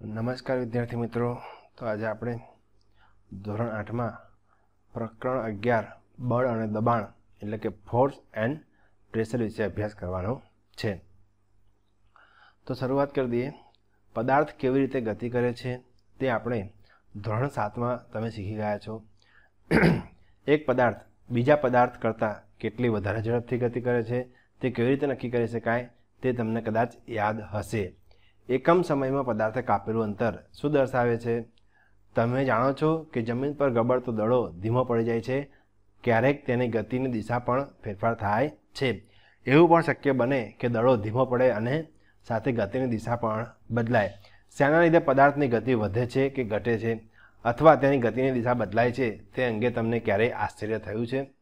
નમસ્કાર વિદ્યાર્થી મિત્રો. તો આજે આપણે ધોરણ આઠમાં પ્રકરણ અગિયાર, બળ અને દબાણ એટલે કે ફોર્સ એન્ડ પ્રેશર વિશે અભ્યાસ કરવાનો છે. તો શરૂઆત કરી દઈએ. પદાર્થ કેવી રીતે ગતિ કરે છે તે આપણે ધોરણ સાતમાં તમે શીખી ગયા છો. એક પદાર્થ બીજા પદાર્થ કરતાં કેટલી વધારે ઝડપથી ગતિ કરે છે, તે કેવી રીતે નક્કી કરી શકાય તે તમને કદાચ યાદ હશે. એકમ સમયમાં પદાર્થે કાપેલું અંતર શું દર્શાવે છે? તમે જાણો છો કે જમીન પર ગબડતો દડો ધીમો પડી જાય છે, ક્યારેક તેની ગતિની દિશા પણ ફેરફાર થાય છે. એવું પણ શક્ય બને કે દડો ધીમો પડે અને સાથે ગતિની દિશા પણ બદલાય. શેના લીધે પદાર્થની ગતિ વધે છે કે ઘટે છે? અથવા તેની ગતિની દિશા બદલાય છે તે અંગે તમને ક્યારેય આશ્ચર્ય થયું છે?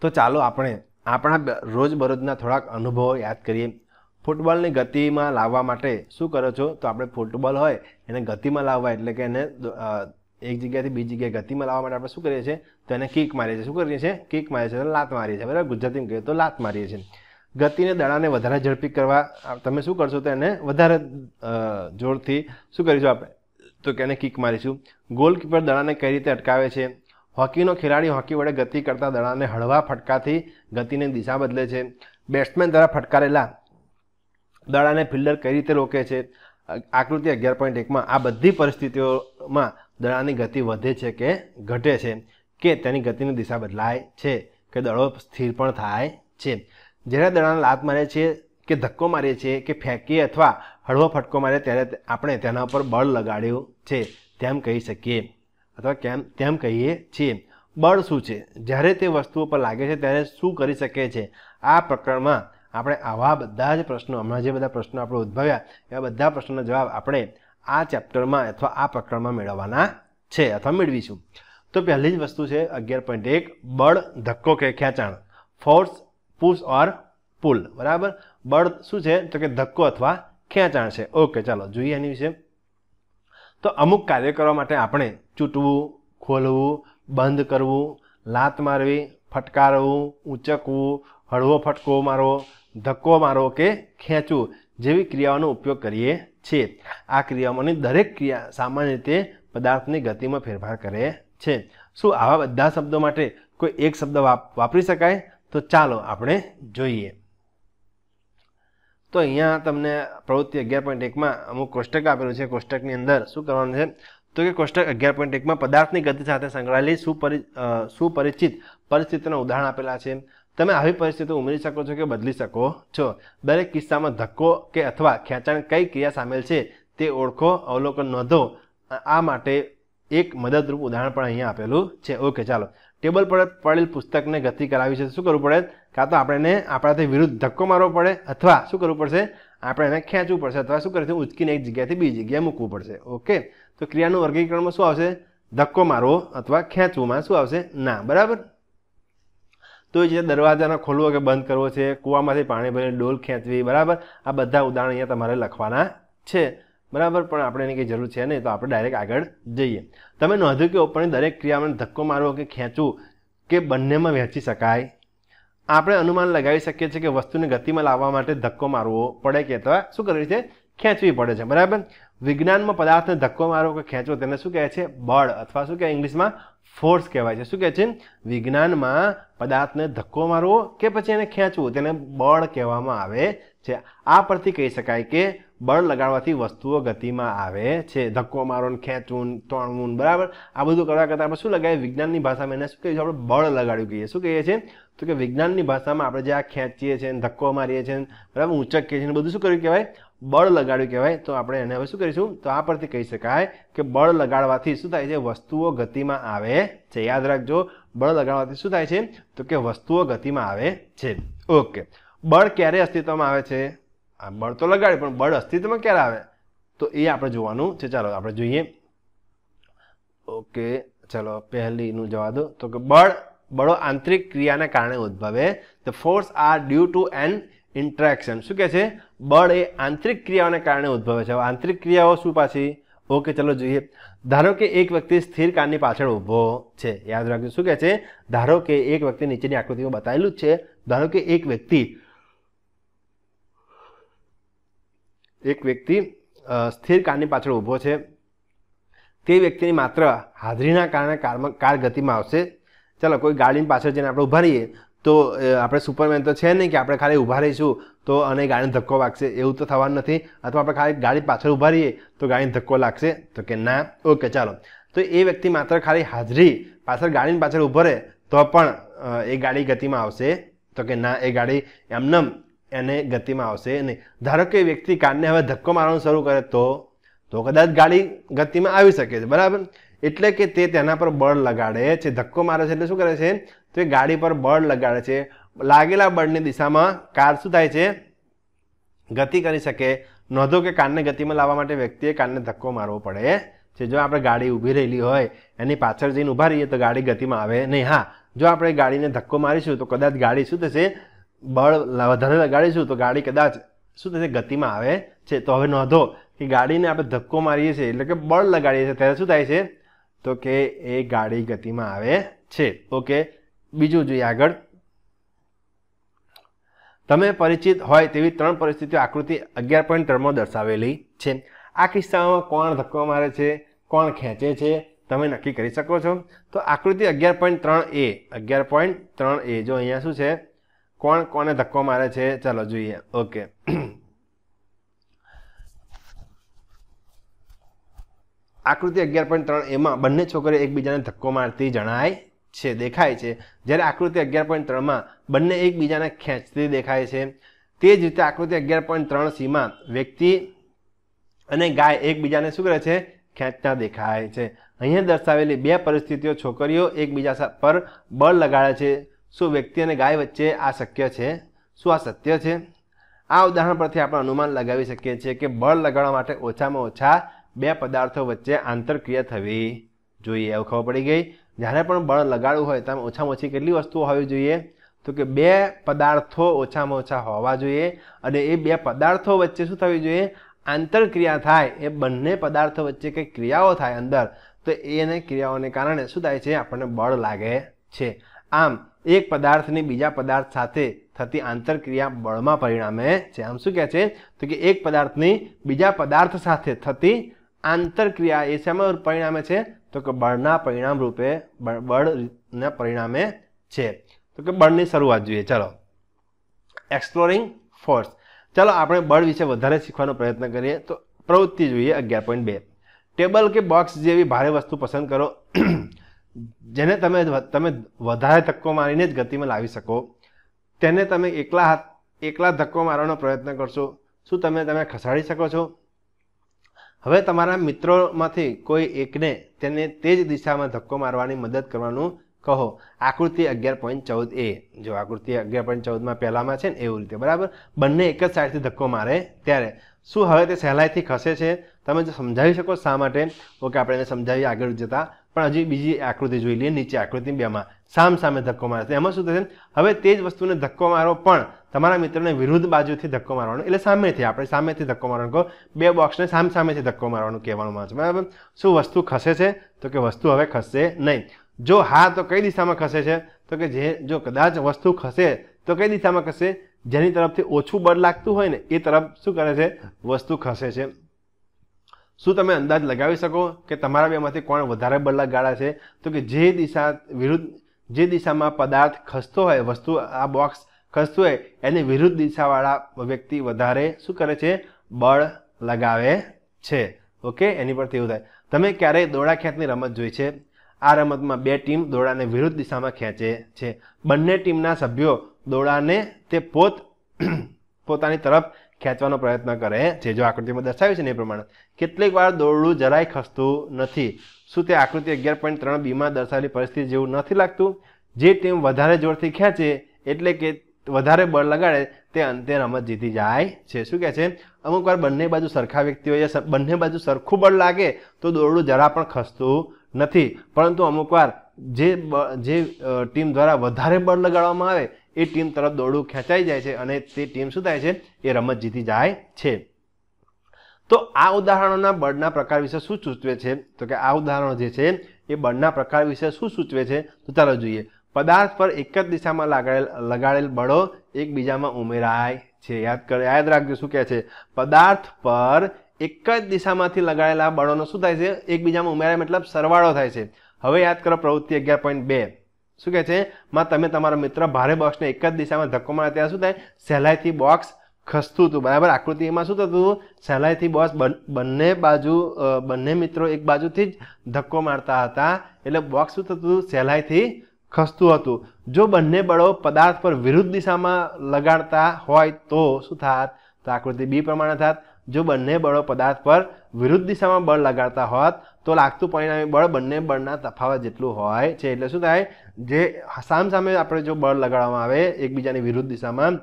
તો ચાલો આપણે આપણા રોજબરોજના થોડાક અનુભવો યાદ કરીએ. ફૂટબોલની ગતિમાં લાવવા માટે શું કરો છો? તો આપણે ફૂટબોલ હોય, એને ગતિમાં લાવવા એટલે કે એને એક જગ્યાથી બીજી જગ્યાએ ગતિમાં લાવવા માટે આપણે શું કરીએ છીએ? તો એને કિક મારીએ છીએ. શું કરીએ છીએ? કિક મારીએ છીએ લાત મારીએ છીએ. બરાબર? ગુજરાતીમાં કહીએ તો લાત મારીએ છીએ. ગતિને દડાને વધારે ઝડપી કરવા તમે શું કરશો તો એને વધારે જોરથી શું કરીશું આપણે? તો કે એને કિક મારીશું. ગોલકીપર દડાને કઈ રીતે અટકાવે છે? હોકીનો ખેલાડી હોકી વડે ગતિ કરતા દડાને હળવા ફટકાથી ગતિની દિશા બદલે છે. બેટ્સમેન દ્વારા ફટકારેલા દડાને ફિલ્ડર કઈ રીતે રોકે છે? આકૃતિ અગિયાર પોઈન્ટ એકમાં આ બધી પરિસ્થિતિઓમાં દડાની ગતિ વધે છે કે ઘટે છે કે તેની ગતિની દિશા બદલાય છે કે દડો સ્થિર પણ થાય છે. જ્યારે દડાને લાત મારે છે કે ધક્કો મારીએ છીએ કે ફેંકીએ અથવા હળવો ફટકો મારે ત્યારે આપણે તેના ઉપર બળ લગાડ્યું છે. તેમ કહી શકીએ. અથવા કેમ? તેમ કહીએ છીએ. બળ શું છે? જ્યારે તે વસ્તુઓ પર લાગે છે ત્યારે શું કરી શકે છે? આ પ્રકરણમાં આપણે આવા બધા જ પ્રશ્નો, હમણાં જે બધા પ્રશ્નો આપણે ઉદ્ભવ્યા, એવા બધા પ્રશ્નોના જવાબ આપણે આ ચેપ્ટરમાં અથવા આ પ્રકરણમાં મેળવવાના છે અથવા મેળવીશું. તો પહેલી જ વસ્તુ છે અગિયાર પોઈન્ટ એક, બળ, ધક્કો કે ખેંચાણ. ફોર્સ પુશ ઓર પુલ બરાબર? બળ શું છે? તો કે ધક્કો અથવા ખેંચાણ છે. ઓકે, ચાલો જોઈએ એની વિશે. તો અમુક કાર્ય કરવા માટે આપણે ચૂંટવું, ખોલવું, બંધ કરવું, લાત મારવી, ફટકારવું, ઊંચકવું, હળવો ફટકો મારવો ધક્કો મારો કે ખેંચવું જેવી ક્રિયાઓનો ઉપયોગ કરીએ છીએ. આ ક્રિયાઓમાંની દરેક ક્રિયા સામાન્ય રીતે પદાર્થની ગતિમાં ફેરફાર કરે છે. શું આવા બધા શબ્દો માટે કોઈ એક શબ્દ વાપરી શકાય? તો ચાલો આપણે જોઈએ. તો અહીંયા તમને પ્રવૃત્તિ અગિયાર પોઈન્ટ એકમાં અમુક કોષ્ટક આપેલું છે. કોષ્ટકની અંદર શું કરવાનું છે? તો કે કોષ્ટક અગિયાર પોઈન્ટ એકમાં પદાર્થની ગતિ સાથે સંકળાયેલી સુપરિ સુપરિચિત પરિસ્થિતિના ઉદાહરણ આપેલા છે. તમે આવી પરિસ્થિતિ ઉમેરી શકો છો કે બદલી શકો છો. દરેક કિસ્સામાં ધક્કો કે અથવા ખેંચાણ કઈ ક્રિયા સામેલ છે તે ઓળખો, અવલોકન નોંધો. આ માટે એક મદદરૂપ ઉદાહરણ પણ અહીંયા આપેલું છે. ઓકે, ચાલો. ટેબલ પર પડેલ પુસ્તકને ગતિ કરાવી છે. શું કરવું પડે? કાં તો આપણે એને આપણાથી વિરુદ્ધ ધક્કો મારવો પડે અથવા શું કરવું પડશે? આપણે એને ખેંચવું પડશે અથવા શું કરીશું ઉચકીને એક જગ્યાથી બીજી જગ્યાએ મૂકવું પડશે. ઓકે? તો ક્રિયાનું વર્ગીકરણમાં શું આવશે? ધક્કો મારવો અથવા ખેંચવુંમાં શું આવશે? ના. બરાબર? તો એ જે દરવાજાને ખોલવો કે બંધ કરવો છે, કૂવામાંથી પાણી ભરીને ડોલ ખેંચવી, બરાબર? આ બધા ઉદાહરણ અહીંયા તમારે લખવાના છે. બરાબર? પણ આપણે એની કંઈ જરૂર છે નહીં, તો આપણે ડાયરેક્ટ આગળ જઈએ. તમે નોંધ્યું કે ઉપરની દરેક ક્રિયામાં ધક્કો મારવો કે ખેંચવું કે બંનેમાં વહેંચી શકાય? આપણે અનુમાન લગાવી શકીએ છીએ કે વસ્તુને ગતિમાં લાવવા માટે ધક્કો મારવો પડે કે અથવા શું કરવી છે? ખેંચવી પડે છે. બરાબર? વિજ્ઞાનમાં પદાર્થને ધક્કો મારવો કે ખેંચવો, તેને શું કહે છે? બળ, અથવા શું કહે ઇંગ્લિશમાં? ફોર્સ કહેવાય છે. શું કહે છે? વિજ્ઞાનમાં પદાર્થને ધક્કો મારવો કે પછી એને ખેંચવું? તેને બળ કહેવામાં આવે છે. આ પરથી કહી શકાય કે બળ લગાડવાથી વસ્તુઓ ગતિમાં આવે છે. ધક્કો મારો ને ખેંચવું તોણવું બરાબર? આ બધું કરવા કરતાં આપણે શું લગાવીએ? વિજ્ઞાનની ભાષામાં એને શું કહીએ આપણે બળ લગાડ્યું કહીએ. શું કહીએ છીએ? તો કે વિજ્ઞાનની ભાષામાં આપણે જે આ ખેંચીએ છીએ ધક્કો મારીએ છીએ બરાબર ઊંચકીએ છીએ બધું શું કર્યું કહેવાય? બળ લગાડ્યું કહેવાય, તો આપણે એને હવે શું કરીશું? તો આ પરથી કહી શકાય કે બળ લગાડવાથી શું થાય છે? વસ્તુઓ ગતિમાં આવે છે. યાદ રાખજો, બળ લગાડવાથી શું થાય છે? તો કે વસ્તુઓ ગતિમાં આવે છે. ઓકે. બળ ક્યારે અસ્તિત્વમાં આવે છે? આ બળ તો લગાડે પણ બળ અસ્તિત્વમાં ક્યારે આવે? તો એ આપણે જોવાનું છે. ચાલો, આપણે જોઈએ. ઓકે, ચાલો, પહેલીનું જવા દો. તો કે બળ, બળો આંતરિક ક્રિયાને કારણે ઉદ્ભવે. The force are due to an interaction શું કહે છે? બળ એ આંતરિક ક્રિયાઓને કારણે ઉદ્ભવે છે. આંતરિક ક્રિયાઓ શું પાછી? ઓકે, ચલો જોઈએ. ધારો કે એક વ્યક્તિ સ્થિર કારની પાછળ ઊભો છે. યાદ રાખજો. શું કહે છે? ધારો કે એક વ્યક્તિ નીચેની આકૃતિમાં બતાવેલું જ છે. ધારો કે એક વ્યક્તિ એક વ્યક્તિ સ્થિર કારની પાછળ ઊભો છે. તે વ્યક્તિની માત્ર હાજરીના કારણે કારમાં, કાર ગતિમાં આવશે. ચાલો, કોઈ ગાડીની પાછળ જઈને આપણે ઊભા રહીએ તો આપણે સુપરમેન તો છે નહીં કે આપણે ખાલી ઊભા રહીશું. તો અને ગાડીને ધક્કો વાગશે એવું તો થવાનું નથી. અથવા આપણે ખાલી ગાડી પાછળ ઊભા રહીએ તો ગાડીને ધક્કો લાગશે. તો કે ના, ઓકે, ચાલો. તો એ વ્યક્તિ માત્ર ખાલી હાજરી પાછળ ગાડીની પાછળ ઊભો રહે તો પણ એ ગાડી ગતિમાં આવશે. તો કે ના, એ ગાડી એમનેમ એને ગતિમાં આવશે નહીં. ધારો કે વ્યક્તિ કારને હવે ધક્કો મારવાનું શરૂ કરે તો તો કદાચ ગાડી ગતિમાં આવી શકે છે, બરાબર? એટલે કે તે તેના પર બળ લગાડે છે. ધક્કો મારે છે એટલે શું કરે છે? તો એ ગાડી પર બળ લગાડે છે. લાગેલા બળની દિશામાં કાર શું થાય છે? ગતિ કરી શકે. નોંધો કે કારને ગતિમાં લાવવા માટે વ્યક્તિએ કારને ધક્કો મારવો પડે છે. જો આપણે ગાડી ઊભી રહેલી હોય, એની પાછળ જઈને ઊભા રહીએ તો ગાડી ગતિમાં આવે નહીં. હા, જો આપણે ગાડીને ધક્કો મારીશું તો કદાચ ગાડી શું થશે? બળ વધારે લગાડીશું તો ગાડી કદાચ શું થશે? ગતિમાં આવે છે. તો હવે નોંધો કે ગાડીને આપણે ધક્કો મારીએ છીએ એટલે કે બળ લગાડીએ છીએ ત્યારે શું થાય છે? તો કે એ ગાડી ગતિમાં આવે છે. ઓકે, બીજું જોઈએ આગળ. તમે પરિચિત હોય તેવી ત્રણ પરિસ્થિતિઓ આકૃતિ અગિયાર પોઈન્ટ ત્રણમાં દર્શાવેલી છે. આ કિસ્સામાં કોણ ધક્કો મારે છે? કોણ ખેંચે છે? તમે નક્કી કરી શકો છો. તો આકૃતિ અગિયાર પોઈન્ટ ત્રણ એ, અગિયાર પોઈન્ટ ત્રણ એ, જો અહીંયા શું છે? કોણ કોને ધક્કો મારે છે? ચાલો જોઈએ. ઓકે. આકૃતિ અગિયાર પોઈન્ટ ત્રણ એમાં બંને છોકરીઓ એકબીજાને ધક્કો મારતી જણાય છે, દેખાય છે. જ્યારે આકૃતિ અગિયાર પોઈન્ટ ત્રણમાં બંને એકબીજાને ખેંચતી દેખાય છે, તે જ રીતે આકૃતિ અગિયાર પોઈન્ટ ત્રણ સીમાં વ્યક્તિ અને ગાય એકબીજાને શું કરે છે? ખેંચતા દેખાય છે. અહીંયા દર્શાવેલી બે પરિસ્થિતિઓ છોકરીઓ એકબીજા પર બળ લગાડે છે. શું વ્યક્તિ અને ગાય વચ્ચે આ શક્ય છે? શું આ સત્ય છે? આ ઉદાહરણ પરથી આપણે અનુમાન લગાવી શકીએ છીએ કે બળ લગાડવા માટે ઓછામાં ઓછા બે પદાર્થો વચ્ચે આંતરક્રિયા થવી જોઈએ. એવું ખબર પડી ગઈ? જ્યારે પણ બળ લગાડવું હોય ત્યારે ઓછામાં ઓછી કેટલી વસ્તુઓ હોવી જોઈએ? તો કે બે પદાર્થો ઓછામાં ઓછા હોવા જોઈએ અને એ બે પદાર્થો વચ્ચે શું થવી જોઈએ? આંતરક્રિયા થાય. એ બંને પદાર્થો વચ્ચે કંઈક ક્રિયાઓ થાય અંદર. તો એને ક્રિયાઓને કારણે શું થાય છે? આપણને બળ લાગે છે. આમ, એક પદાર્થની બીજા પદાર્થ સાથે થતી આંતરક્રિયા બળમાં પરિણામે છે. આમ શું કહે છે? તો કે એક પદાર્થની બીજા પદાર્થ સાથે થતી આંતરક્રિયા એ શેમાં પરિણામે છે? તો કે બળના પરિણામ રૂપે બળના પરિણામે છે. તો કે બળની શરૂઆત જોઈએ. ચાલો. એક્સપ્લોરિંગ ફોર્સ ચાલો, આપણે બળ વિશે વધારે શીખવાનો પ્રયત્ન કરીએ તો પ્રવૃત્તિ જોઈએ અગિયાર પોઈન્ટ બે. ટેબલ કે બોક્સ જેવી ભારે વસ્તુ પસંદ કરો. જેને તમે તમે વધારે ધક્કો મારીને જ ગતિમાં લાવી શકો. તેને તમે એકલા હાથ, એકલા ધક્કો મારવાનો પ્રયત્ન કરશો. શું તમે તમે ખસાડી શકો છો? હવે તમારા મિત્રોમાંથી કોઈ એકને તેને તે જ દિશામાં ધક્કો મારવાની મદદ કરવાનું કહો. આકૃતિ અગિયાર પોઈન્ટ ચૌદ એ. જો આકૃતિ અગિયાર પોઈન્ટ ચૌદમાં પહેલામાં છે ને, એવું રીતે, બરાબર? બંને એક જ સાઈડથી ધક્કો મારે ત્યારે. શું હવે તે સહેલાઈથી ખસે છે? તમે જો સમજાવી શકો શા માટે? ઓકે, આપણે એને સમજાવી આગળ જતા. પણ હજી બીજી આકૃતિ જોઈ લઈએ, નીચે આકૃતિ બેમાં. સામ સામે ધક્કો મારે એમાં શું થશે? હવે તે જ વસ્તુને ધક્કો મારો, પણ તમારા મિત્રને વિરુદ્ધ બાજુથી ધક્કો મારવાનો. એટલે સામેથી, આપણે સામેથી ધક્કો મારવાનો. કહો, બે બોક્સને સામ સામેથી ધક્કો મારવાનું કહેવાનું આવે છે. બરાબર? શું વસ્તુ ખસે છે? તો કે વસ્તુ હવે ખસશે નહીં. જો હા, તો કઈ દિશામાં ખસે છે? તો કે જે, જો કદાચ વસ્તુ ખસે, તો કઈ દિશામાં ખસે? જેની તરફથી ઓછું બળ લાગતું હોય ને, એ તરફ શું કરે છે? વસ્તુ ખસે છે. શું તમે અંદાજ લગાવી શકો કે તમારા બેમાંથી કોણ વધારે બળ લગાડા છે? તો કે જે દિશા વિરુદ્ધ, જે દિશામાં પદાર્થ ખસતો હોય, વસ્તુ આ બોક્સ ખસતું હોય, એની વિરુદ્ધ દિશાવાળા વ્યક્તિ વધારે શું કરે છે? બળ લગાવે છે. ઓકે? એની પરથી એવું થાય. તમે ક્યારેય દોડા ખેંચની રમત જોઈ છે? આ રમતમાં બે ટીમ દોડાને વિરુદ્ધ દિશામાં ખેંચે છે. બંને ટીમના સભ્યો દોડાને તે પોત પોતાની તરફ ખેંચવાનો પ્રયત્ન કરે છે, જો આકૃતિમાં દર્શાવ્યું છે ને એ પ્રમાણે. કેટલીક વાર દોરડું જરાય ખસતું નથી. શું તે આકૃતિ અગિયાર પોઈન્ટ ત્રણ બીમાં દર્શાવેલી પરિસ્થિતિ જેવું નથી લાગતું? જે ટીમ વધારે જોરથી ખેંચે એટલે કે વધારે બળ લગાડે, તે અંતે રમત જીતી જાય છે. શું કહે છે? અમુક વાર બંને બાજુ સરખા વ્યક્તિઓએ બંને બાજુ સરખું બળ લાગે તો દોરડું જરા પણ ખસતું નથી. પરંતુ અમુક વાર જે જે ટીમ દ્વારા વધારે બળ લગાડવામાં આવે એ ટીમ તરફ દોડું ખેંચાઈ જાય છે અને તે ટીમ શું થાય છે? એ રમત જીતી જાય છે. તો આ ઉદાહરણોના બળના પ્રકાર વિશે શું સૂચવે છે? તો કે આ ઉદાહરણો જે છે, એ બળના પ્રકાર વિશે શું સૂચવે છે? તો ચાલો જોઈએ. પદાર્થ પર એક જ દિશામાં લગાડેલ લગાડેલ બળો એકબીજામાં ઉમેરાય છે. યાદ કરે, યાદ રાખજો શું કહે છે? પદાર્થ પર એક જ દિશામાંથી લગાડેલા બળોનો શું થાય છે? એકબીજામાં ઉમેરાય, મતલબ સરવાળો થાય છે. હવે યાદ કરો પ્રવૃત્તિ અગિયાર પોઈન્ટ બે. શું કહે છે? માં, તમે તમારો મિત્ર ભારે બોક્સને એક જ દિશામાં ધક્કો મારે ત્યાં શું થાય? સહેલાઈથી બોક્સ ખસતું હતું. બરાબર? આકૃતિમાં શું થતું હતું? સહેલાઈથી બોક્સ બંને બાજુ બંને મિત્રો એક બાજુથી જ ધક્કો મારતા હતા. એટલે બોક્સ શું થતું હતું? સહેલાઈથી ખસતું હતું. જો બંને બળો પદાર્થ પર વિરુદ્ધ દિશામાં લગાડતા હોય તો શું થાત? તો આકૃતિ બી પ્રમાણે થાત. જો બંને બળો પદાર્થ પર વિરુદ્ધ દિશામાં બળ લગાડતા હોત, તો લાગતું પરિણામી બળ બંને બળના તફાવત જેટલું હોય છે. એટલે શું થાય? જે સામ સામે આપણે જો બળ લગાડવામાં આવે એકબીજાની વિરુદ્ધ દિશામાં,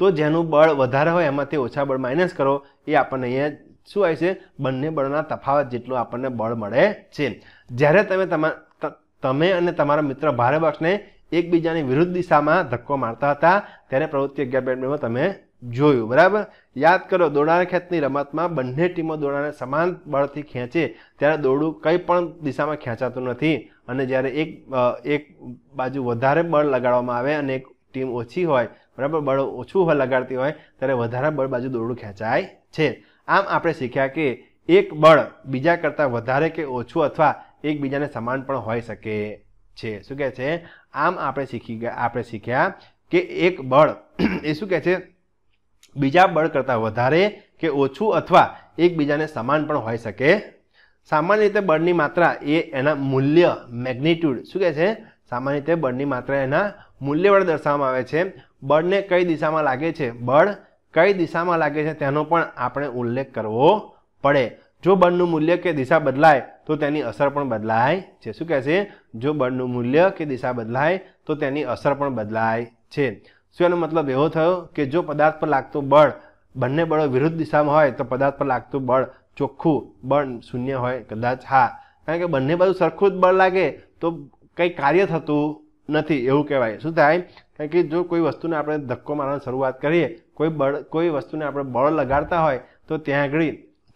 તો જેનું બળ વધારે હોય એમાંથી ઓછા બળ માઇનસ કરો, એ આપણને અહીંયા શું આવે છે? બંને બળના તફાવત જેટલું આપણને બળ મળે છે. જ્યારે તમે તમારા તમે અને તમારા મિત્ર ભારે બક્ષને એકબીજાની વિરુદ્ધ દિશામાં ધક્કો મારતા હતા, ત્યારે પ્રવૃત્તિ અગિયાર બેડમિન્ટનમાં તમે જોયું, બરાબર? યાદ કરો દોડાને ખેંચની રમતમાં બંને ટીમો દોડાને સમાન બળથી ખેંચે, ત્યારે દોરડું કંઈ પણ દિશામાં ખેંચાતું નથી. અને જ્યારે એક એક બાજુ વધારે બળ લગાડવામાં આવે અને એક ટીમ ઓછી હોય, બરાબર, બળ ઓછું હોય લગાડતી હોય, ત્યારે વધારે બળ બાજુ દોરડું ખેંચાય છે. આમ આપણે શીખ્યા કે એક બળ બીજા કરતાં વધારે કે ઓછું અથવા એકબીજાને સમાન પણ હોઈ શકે છે. શું કહે છે? આમ આપણે શીખી ગયા, આપણે શીખ્યા કે એક બળ એ શું કહે છે? બીજા બળ કરતાં વધારે કે ઓછું અથવા એકબીજાને સમાન પણ હોઈ શકે સામાન્ય રીતે બળની માત્રા એ એના મૂલ્ય મેગ્નિટ્યુડ. શું કહે છે? સામાન્ય રીતે બળની માત્રા એના મૂલ્ય વડે દર્શાવવામાં આવે છે. બળને કઈ દિશામાં લાગે છે? બળ કઈ દિશામાં લાગે છે તેનો પણ આપણે ઉલ્લેખ કરવો પડે. જો બળનું મૂલ્ય કે દિશા બદલાય, તો તેની અસર પણ બદલાય છે. શું કહે છે? જો બળનું મૂલ્ય કે દિશા બદલાય, તો તેની અસર પણ બદલાય છે. શું એનો મતલબ એવો થયો કે જો પદાર્થ પર લાગતું બળ બંને બળો વિરુદ્ધ દિશામાં હોય, તો પદાર્થ પર લાગતું બળ ચોખ્ખું બળ શૂન્ય હોય, કદાચ હા. કારણ કે બંને બાજુ સરખું જ બળ લાગે તો કંઈ કાર્ય થતું નથી એવું કહેવાય. શું થાય? કારણ કે જો કોઈ વસ્તુને આપણે ધક્કો મારવાની શરૂઆત કરીએ, કોઈ બળ, કોઈ વસ્તુને આપણે બળ લગાડતા હોય, તો ત્યાં આગળ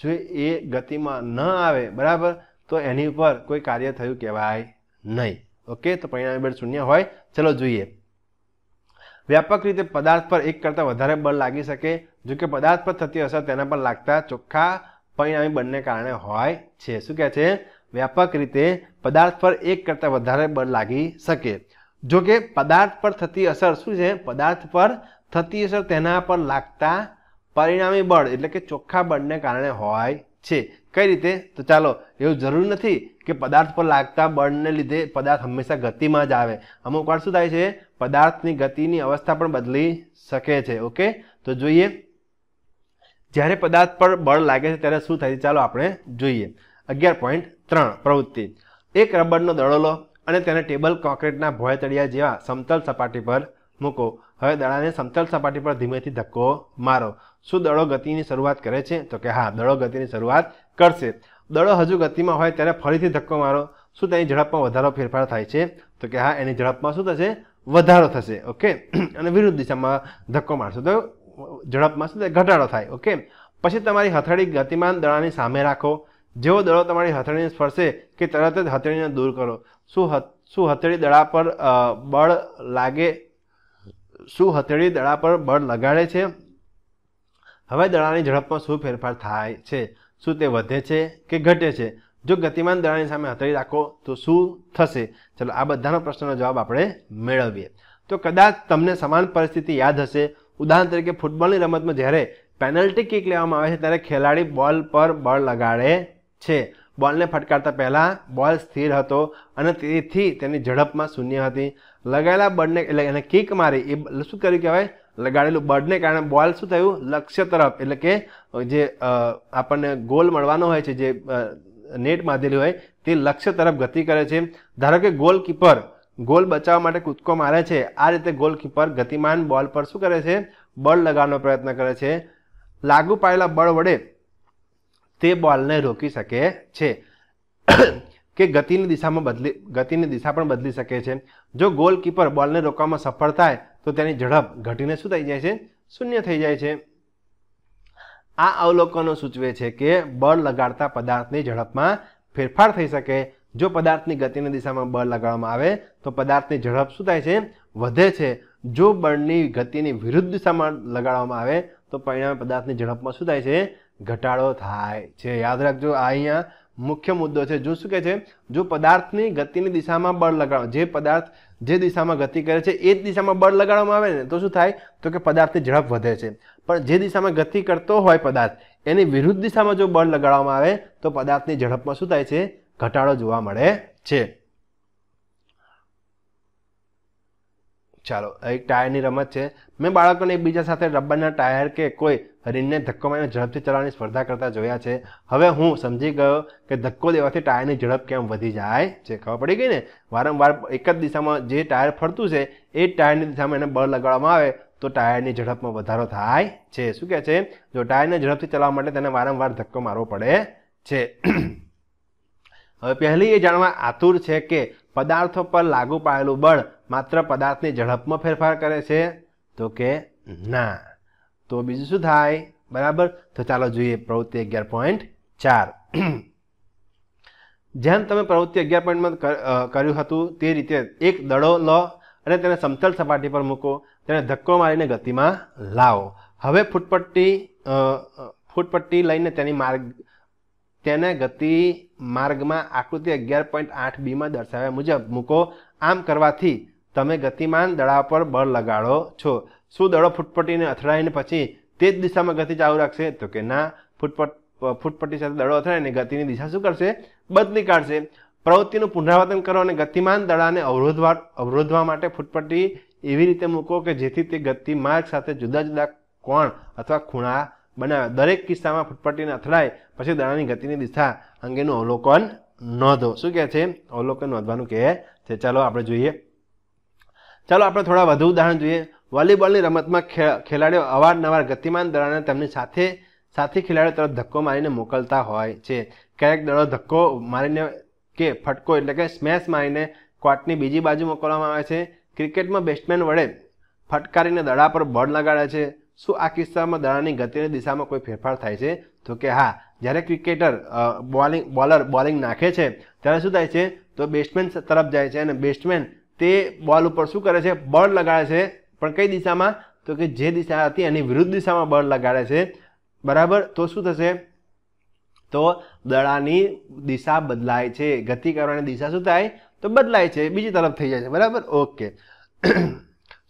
જો એ ગતિમાં ન આવે, બરાબર, તો એની ઉપર કોઈ કાર્ય થયું કહેવાય નહીં. ઓકે? તો પરિણામી બળ શૂન્ય હોય. ચલો જોઈએ. વ્યાપક રીતે પદાર્થ પર એક કરતાં વધારે બળ લાગી શકે. જો કે પદાર્થ પર થતી અસર તેના પર લાગતા ચોખ્ખા પરિણામી બળને કારણે હોય છે. શું કહે છે? વ્યાપક રીતે પદાર્થ પર એક કરતાં વધારે બળ લાગી શકે. જો કે પદાર્થ પર થતી અસર શું છે? પદાર્થ પર થતી અસર તેના પર લાગતા પરિણામી બળ, એટલે કે ચોખ્ખા બળને કારણે હોય છે. કઈ રીતે? તો ચાલો, એવું જરૂરી નથી કે પદાર્થ પર લાગતા બળને લીધે પદાર્થ હંમેશા ગતિમાં જ આવે. અમુક વાર શું થાય છે? પદાર્થની ગતિની અવસ્થા પણ બદલી શકે છે. ઓકે? તો જોઈએ. જ્યારે પદાર્થ પર બળ લાગે છે ત્યારે શું થાય છે? ચાલો આપણે જોઈએ. અગિયાર પોઈન્ટ ત્રણ, પ્રવૃત્તિ. એક રબરનો દડો લો અને તેને ટેબલ કોન્ક્રીટના ભોય તળિયા જેવા સમતલ સપાટી પર મૂકો. હવે દડાને સમતલ સપાટી પર ધીમેથી ધક્કો મારો. શું દડો ગતિની શરૂઆત કરે છે? તો કે હા દડો ગતિની શરૂઆત કરશે. દડો હજુ ગતિમાં હોય ત્યારે ફરીથી ધક્કો મારો. શું તેની ઝડપમાં વધારો ફેરફાર થાય છે? તો કે હા, એની ઝડપમાં શું થશે? વધારો થશે. ઓકે? અને વિરુદ્ધ દિશામાં ધક્કો મારશો. તો ઝડપમાં શું ઘટાડો થાય ઓકે પછી તમારી હથેળી ગતિમાન દડાની સામે રાખો. જેવો દડો તમારી હથેળીને સ્પર્શે કે તરત જ હથેળીને દૂર કરો. શું શું હથેળી દડા પર બળ લાગે? શું હથેળી દડા પર બળ લગાડે છે? હવે દડાની ઝડપમાં શું ફેરફાર થાય છે? શું તે વધે છે કે ઘટે છે? જો ગતિમાન દડાની સામે હથેળી રાખો, તો શું થશે? ચલો, આ બધાનો પ્રશ્નનો જવાબ આપણે મેળવીએ. તો કદાચ તમને સમાન પરિસ્થિતિ યાદ હશે. ઉદાહરણ તરીકે ફૂટબોલની રમતમાં જ્યારે પેનલ્ટી કિક લેવામાં આવે છે, ત્યારે ખેલાડી બોલ પર બળ લગાડે છે. બોલને ફટકારતા પહેલાં બોલ સ્થિર હતો અને તેથી તેની ઝડપમાં શૂન્ય હતી. લગાયેલા બળને, એટલે એને કિક મારી, એ શું કર્યું કહેવાય? લગાડેલું બળને કારણે બોલ શું થયું? લક્ષ્ય તરફ, એટલે કે જે આપણને ગોલ મળવાનો હોય છે, જે નેટ બાંધેલી હોય, તે લક્ષ્ય તરફ ગતિ કરે છે. ધારો કે ગોલકીપર ગોલ બચાવવા માટે કૂદકો મારે છે. આ રીતે ગોલકીપર ગતિમાન બોલ પર શું કરે છે? બળ લગાવવાનો પ્રયત્ન કરે છે. લાગુ પાડેલા બળ વડે તે બોલને રોકી શકે છે. કે ગતિની દિશામાં બદલી, ગતિની દિશા પણ બદલી શકે છે. જો ગોલકીપર બોલને રોકવામાં સફળ થાય, તો તેની ઝડપ ઘટીને શું થઈ જાય છે? શૂન્ય થઈ જાય છે. આ અવલોકનો સૂચવે છે કે બળ લગાડતા પદાર્થની ઝડપમાં ફેરફાર થઈ શકે. જો પદાર્થની ગતિની દિશામાં બળ લગાડવામાં આવે, તો પદાર્થની ઝડપ શું થાય છે? વધે છે. જો બળની ગતિની વિરુદ્ધ દિશામાં લગાડવામાં આવે, તો પરિણામે પદાર્થની ઝડપમાં શું થાય છે? ઘટાડો થાય છે. યાદ રાખજો, આ અહીંયા મુખ્ય મુદ્દો છે. જો શું કહે છે? જો પદાર્થની ગતિની દિશામાં બળ લગાડો જે પદાર્થ જે દિશામાં ગતિ કરે છે, એ જ દિશામાં બળ લગાડવામાં આવે ને, તો શું થાય? તો કે પદાર્થની ઝડપ વધે છે. પણ જે દિશામાં ગતિ કરતો હોય પદાર્થ, એની વિરુદ્ધ દિશામાં જો બળ લગાડવામાં આવે, તો પદાર્થની ઝડપમાં શું થાય છે? ઘટાડો જોવા મળે છે. ચાલો એક ટાયરની રમત છે. મેં બાળકોને એકબીજા સાથે રબરના ટાયર કે કોઈ હરીણને ધક્કો મારીને ઝડપથી ચલાવવાની સ્પર્ધા કરતા જોયા છે. હવે હું સમજી ગયો કે ધક્કો દેવાથી ટાયરની ઝડપ કેમ વધી જાય છે. ખબર પડી ગઈ ને? વારંવાર એક જ દિશામાં જે ટાયર ફરતું છે, એ ટાયરની દિશામાં એને બળ લગાડવામાં આવે તો ટાયરની ઝડપમાં વધારો થાય છે. શું કહે છે? જો ટાયરને ઝડપથી ચલાવવા માટે તેને વારંવાર ધક્કો મારવો પડે છે. હવે પહેલી એ જાણવા આતુર છે કે પદાર્થો પર લાગુ પાડેલું બળ માત્ર પદાર્થની ઝડપમાં ફેરફાર કરે છે તો કે ના. તો બીજું શું થાય? બરાબર? તો ચાલો જોઈએ પ્રવૃત્તિ અગિયાર પોઈન્ટ ચાર. જેમ તમે પ્રવૃત્તિ અગિયાર પોઈન્ટમાં કર્યું હતું, તે રીતે એક દડો લો અને તેને સમતલ સપાટી પર મૂકો, તેને ધક્કો મારીને ગતિમાં લાવો. હવે ફૂટપટ્ટી ફૂટપટ્ટી લઈને તેની માર્ગ તેને ગતિ માર્ગમાં આકૃતિ અગિયાર પોઈન્ટ આઠ બીમાં દર્શાવ્યા મુજબ મૂકો. આમ કરવાથી તમે ગતિમાન દડા પર બળ લગાડો છો. શું દડો ફૂટપટ્ટીને અથડાઈને પછી તે જ દિશામાં ગતિ ચાલુ રાખશે? તો કે ના, ફૂટપટ ફૂટપટ્ટી સાથે દડો અથડાઈને ગતિની દિશા શું કરશે? બદલી કાઢશે. પ્રવૃત્તિનું પુનરાવર્તન કરો અને ગતિમાન દડાને અવરોધવા અવરોધવા માટે ફૂટપટ્ટી એવી રીતે મૂકો કે જેથી તે ગતિ માર્ગ સાથે જુદા જુદા કોણ અથવા ખૂણા બનાવે. દરેક કિસ્સામાં ફૂટપટ્ટીને અથડાય, પછી દડાની ગતિની દિશા અંગેનું અવલોકન નોંધો. શું કહે છે? અવલોકન નોંધવાનું કહે છે. ચાલો આપણે જોઈએ. ચાલો આપણે થોડા વધુ ઉદાહરણ જોઈએ. વોલીબોલની રમતમાં ખેલાડીઓ અવારનવાર ગતિમાન દળાને તેમની સાથે, સાથી ખેલાડીઓ તરફ ધક્કો મારીને મોકલતા હોય છે. ક્યારેક દળો ધક્કો મારીને કે ફટકો એટલે કે સ્મેશ મારીને કોર્ટની બીજી બાજુ મોકલવામાં આવે છે. ક્રિકેટમાં બેટ્સમેન વડે ફટકારીને દડા પર બોલ લગાડે છે. શું આ કિસ્સામાં દડાની ગતિની દિશામાં કોઈ ફેરફાર થાય છે? તો કે હા, જ્યારે ક્રિકેટર બોલિંગ, બોલર બોલિંગ નાખે છે, ત્યારે શું થાય છે? તો બેટ્સમેન તરફ જાય છે અને બેટ્સમેન તે બોલ ઉપર શું કરે છે? બળ લગાડે છે. પણ કઈ દિશામાં? તો કે જે દિશા હતી એની વિરુદ્ધ દિશામાં બળ લગાડે છે. બરાબર? તો શું થશે? તો દડાની દિશા બદલાય છે. ગતિ કરવાની દિશા શું થાય? તો બદલાય છે. બીજી તરફ થઈ જાય છે. બરાબર? ઓકે.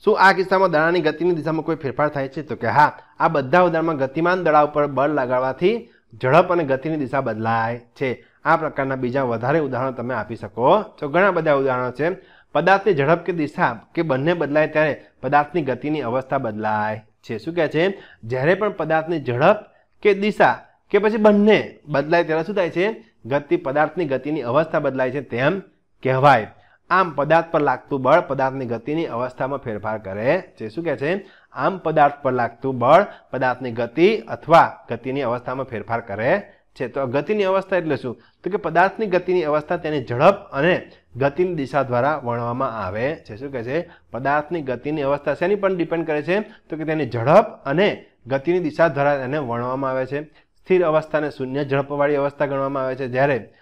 શું આ કિસ્સામાં દડાની ગતિની દિશામાં કોઈ ફેરફાર થાય છે? તો કે હા, આ બધા ઉદાહરણમાં ગતિમાન દડા ઉપર બળ લગાડવાથી ઝડપ અને ગતિની દિશા બદલાય છે. આ પ્રકારના બીજા વધારે ઉદાહરણો તમે આપી શકો. છો ઘણા બધા ઉદાહરણો છે. પદાર્થની ઝડપ કે દિશા કે બંને બદલાય ત્યારે પદાર્થની ગતિની અવસ્થા બદલાય છે. શું કહે છે? જ્યારે પણ પદાર્થની ઝડપ કે દિશા કે પછી બંને બદલાય ત્યારે શું થાય છે? ગતિ, પદાર્થની ગતિની અવસ્થા બદલાય છે તેમ કહેવાય. આમ પદાર્થ પર લાગતું બળ પદાર્થની ગતિની અવસ્થામાં ફેરફાર કરે છે. શું કહે છે? આમ પદાર્થ પર લાગતું બળ પદાર્થની ગતિ અથવા ગતિની અવસ્થામાં ફેરફાર કરે છે. તો ગતિની અવસ્થા એટલે શું? તો કે પદાર્થની ગતિની અવસ્થા તેની ઝડપ અને ગતિની દિશા દ્વારા વર્ણવામાં આવે છે. શું કહે છે? પદાર્થની ગતિની અવસ્થા શેની પણ ડિપેન્ડ કરે છે? તો કે તેની ઝડપ અને ગતિની દિશા દ્વારા તેને વર્ણવામાં આવે છે. સ્થિર અવસ્થાને શૂન્ય ઝડપવાળી અવસ્થા ગણવામાં આવે છે. જ્યારે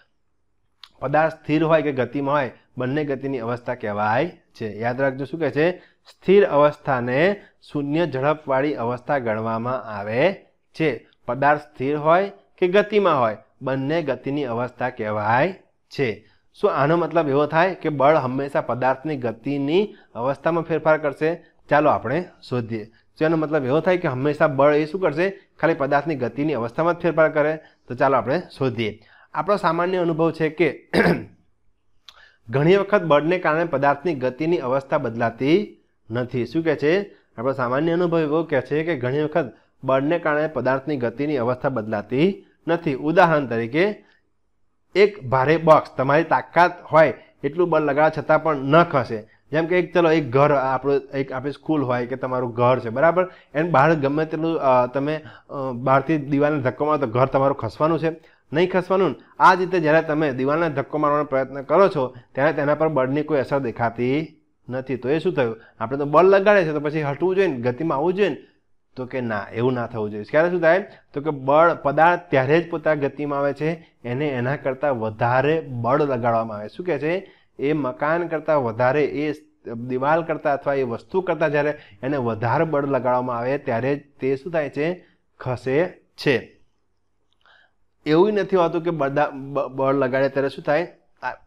પદાર્થ સ્થિર હોય કે ગતિમાં હોય બંને ગતિની અવસ્થા કહેવાય છે. યાદ રાખજો શું કહે છે? સ્થિર અવસ્થાને શૂન્ય ઝડપવાળી અવસ્થા ગણવામાં આવે છે. પદાર્થ સ્થિર હોય કે ગતિમાં હોય, બંને ગતિની અવસ્થા કહેવાય છે. શું આનો મતલબ એવો થાય કે બળ હંમેશા પદાર્થની ગતિની અવસ્થામાં ફેરફાર કરશે? ચાલો આપણે શોધીએ. તો એનો મતલબ એવો થાય કે હંમેશા બળ એ શું કરશે? ખાલી પદાર્થની ગતિની અવસ્થામાં જ ફેરફાર કરે? તો ચાલો આપણે શોધીએ. આપણો સામાન્ય અનુભવ છે કે ઘણી વખત બળને કારણે પદાર્થની ગતિની અવસ્થા બદલાતી નથી. શું કહે છે? આપણો સામાન્ય અનુભવ એવો કહે છે કે ઘણી વખત બળને કારણે પદાર્થની ગતિની અવસ્થા બદલાતી નથી. ઉદાહરણ તરીકે, એક ભારે બોક્સ તમારી તાકાત હોય એટલું બળ લગાવવા છતાં પણ ન ખસે. જેમ કે એક, ચલો, એક ઘર, આપણું એક, આપણી સ્કૂલ હોય કે તમારું ઘર છે, બરાબર? એને બહાર ગમે તેટલું તમે બહારથી દિવાલને ધક્કો મારો તો ઘર તમારું ખસવાનું છે. નહીં ખસવાનું. આ જ રીતે જ્યારે તમે દિવાલને ધક્કો મારવાનો પ્રયત્ન કરો છો, ત્યારે તેના પર બળની કોઈ અસર દેખાતી નથી. તો એ શું થયું? આપણે તો બળ લગાડે છે તો પછી હટવું જોઈએ ને, ગતિમાં આવવું જોઈએ ને? તો કે ના, એવું ના થવું જોઈએ. ક્યારે શું થાય? તો કે બળ પદાર્થ ત્યારે જ પોતા ગતિમાં આવે છે, એને એના કરતાં વધારે બળ લગાડવામાં આવે. શું કહે છે? એ મકાન કરતાં વધારે, એ દિવાલ કરતાં અથવા એ વસ્તુ કરતાં જ્યારે એને વધારે બળ લગાડવામાં આવે, ત્યારે તે શું થાય છે? ખસે છે. એવું નથી હોતું કે બધા બળ લગાડે ત્યારે શું થાય?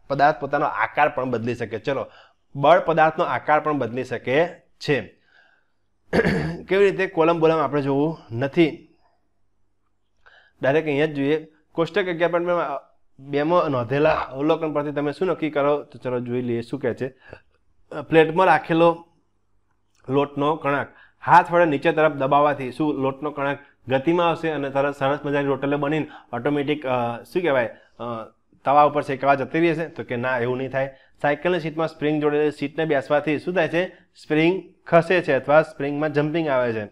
પદાર્થ પોતાનો આકાર પણ બદલી શકે. ચલો, બળ પદાર્થનો આકાર પણ બદલી શકે છે. કેવી રીતે કોલમ બોલમ આપણે જોવું નથી? ડાયરેક્ટ અહીંયા જ જોઈએ. કોષ્ટક અગિયાર પોઈન્ટ બેમાં નોંધેલા અવલોકન પરથી તમે શું નક્કી કરો? તો ચલો જોઈ લઈએ શું કહે છે. પ્લેટમાં રાખેલો લોટનો કણક. હાથ વડે નીચે તરફ દબાવવાથી શું? લોટનો કણક ગતિમાં આવશે અને તરત સરસ મજાની રોટલે બનીને ઓટોમેટિક શું કહેવાય તવા ઉપર શેકવા જતી રહેશે. તો કે ના, એવું નહીં થાય. સાયકલની સીટમાં સ્પ્રિંગ જોડેલી સીટને બેસવાથી શું થાય છે? સ્પ્રિંગ ખસે છે અથવા સ્પ્રિંગમાં જમ્પિંગ આવે છે.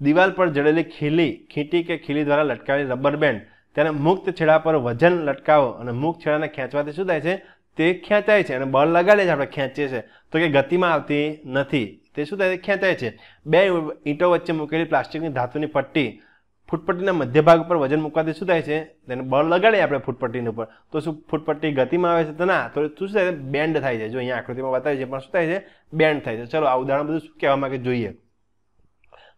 દિવાલ પર જડેલી ખીલી, ખીટી કે ખીલી દ્વારા લટકાવેલી રબર બેન્ડ, તેને મુક્ત છેડા પર વજન લટકાવો અને મુક્ત છેડાને ખેંચવાથી શું થાય છે? તે ખેંચાય છે અને બળ લગાડે છે, આપણે ખેંચીએ છીએ. તો કે ગતિમાં આવતી નથી. તે શું થાય છે? ખેંચાય છે. બે ઈંટો વચ્ચે મૂકેલી પ્લાસ્ટિકની ધાતુની પટ્ટી ફૂટપટ્ટીના મધ્ય ભાગ ઉપર વજન મૂકવાથી શું થાય છે? તેને બળ લગાડીએ આપણે ફૂટપટ્ટીની ઉપર. તો શું ફૂટપટ્ટી ગતિમાં આવે છે તો ના, તો શું થાય બેન્ડ થાય છે. જો અહીંયા આકૃતિમાં બતાવી છે, પણ શું થાય છે? બેન્ડ થાય છે. ચલો, આ ઉદાહરણ બધું શું કહેવા માંગે જોઈએ?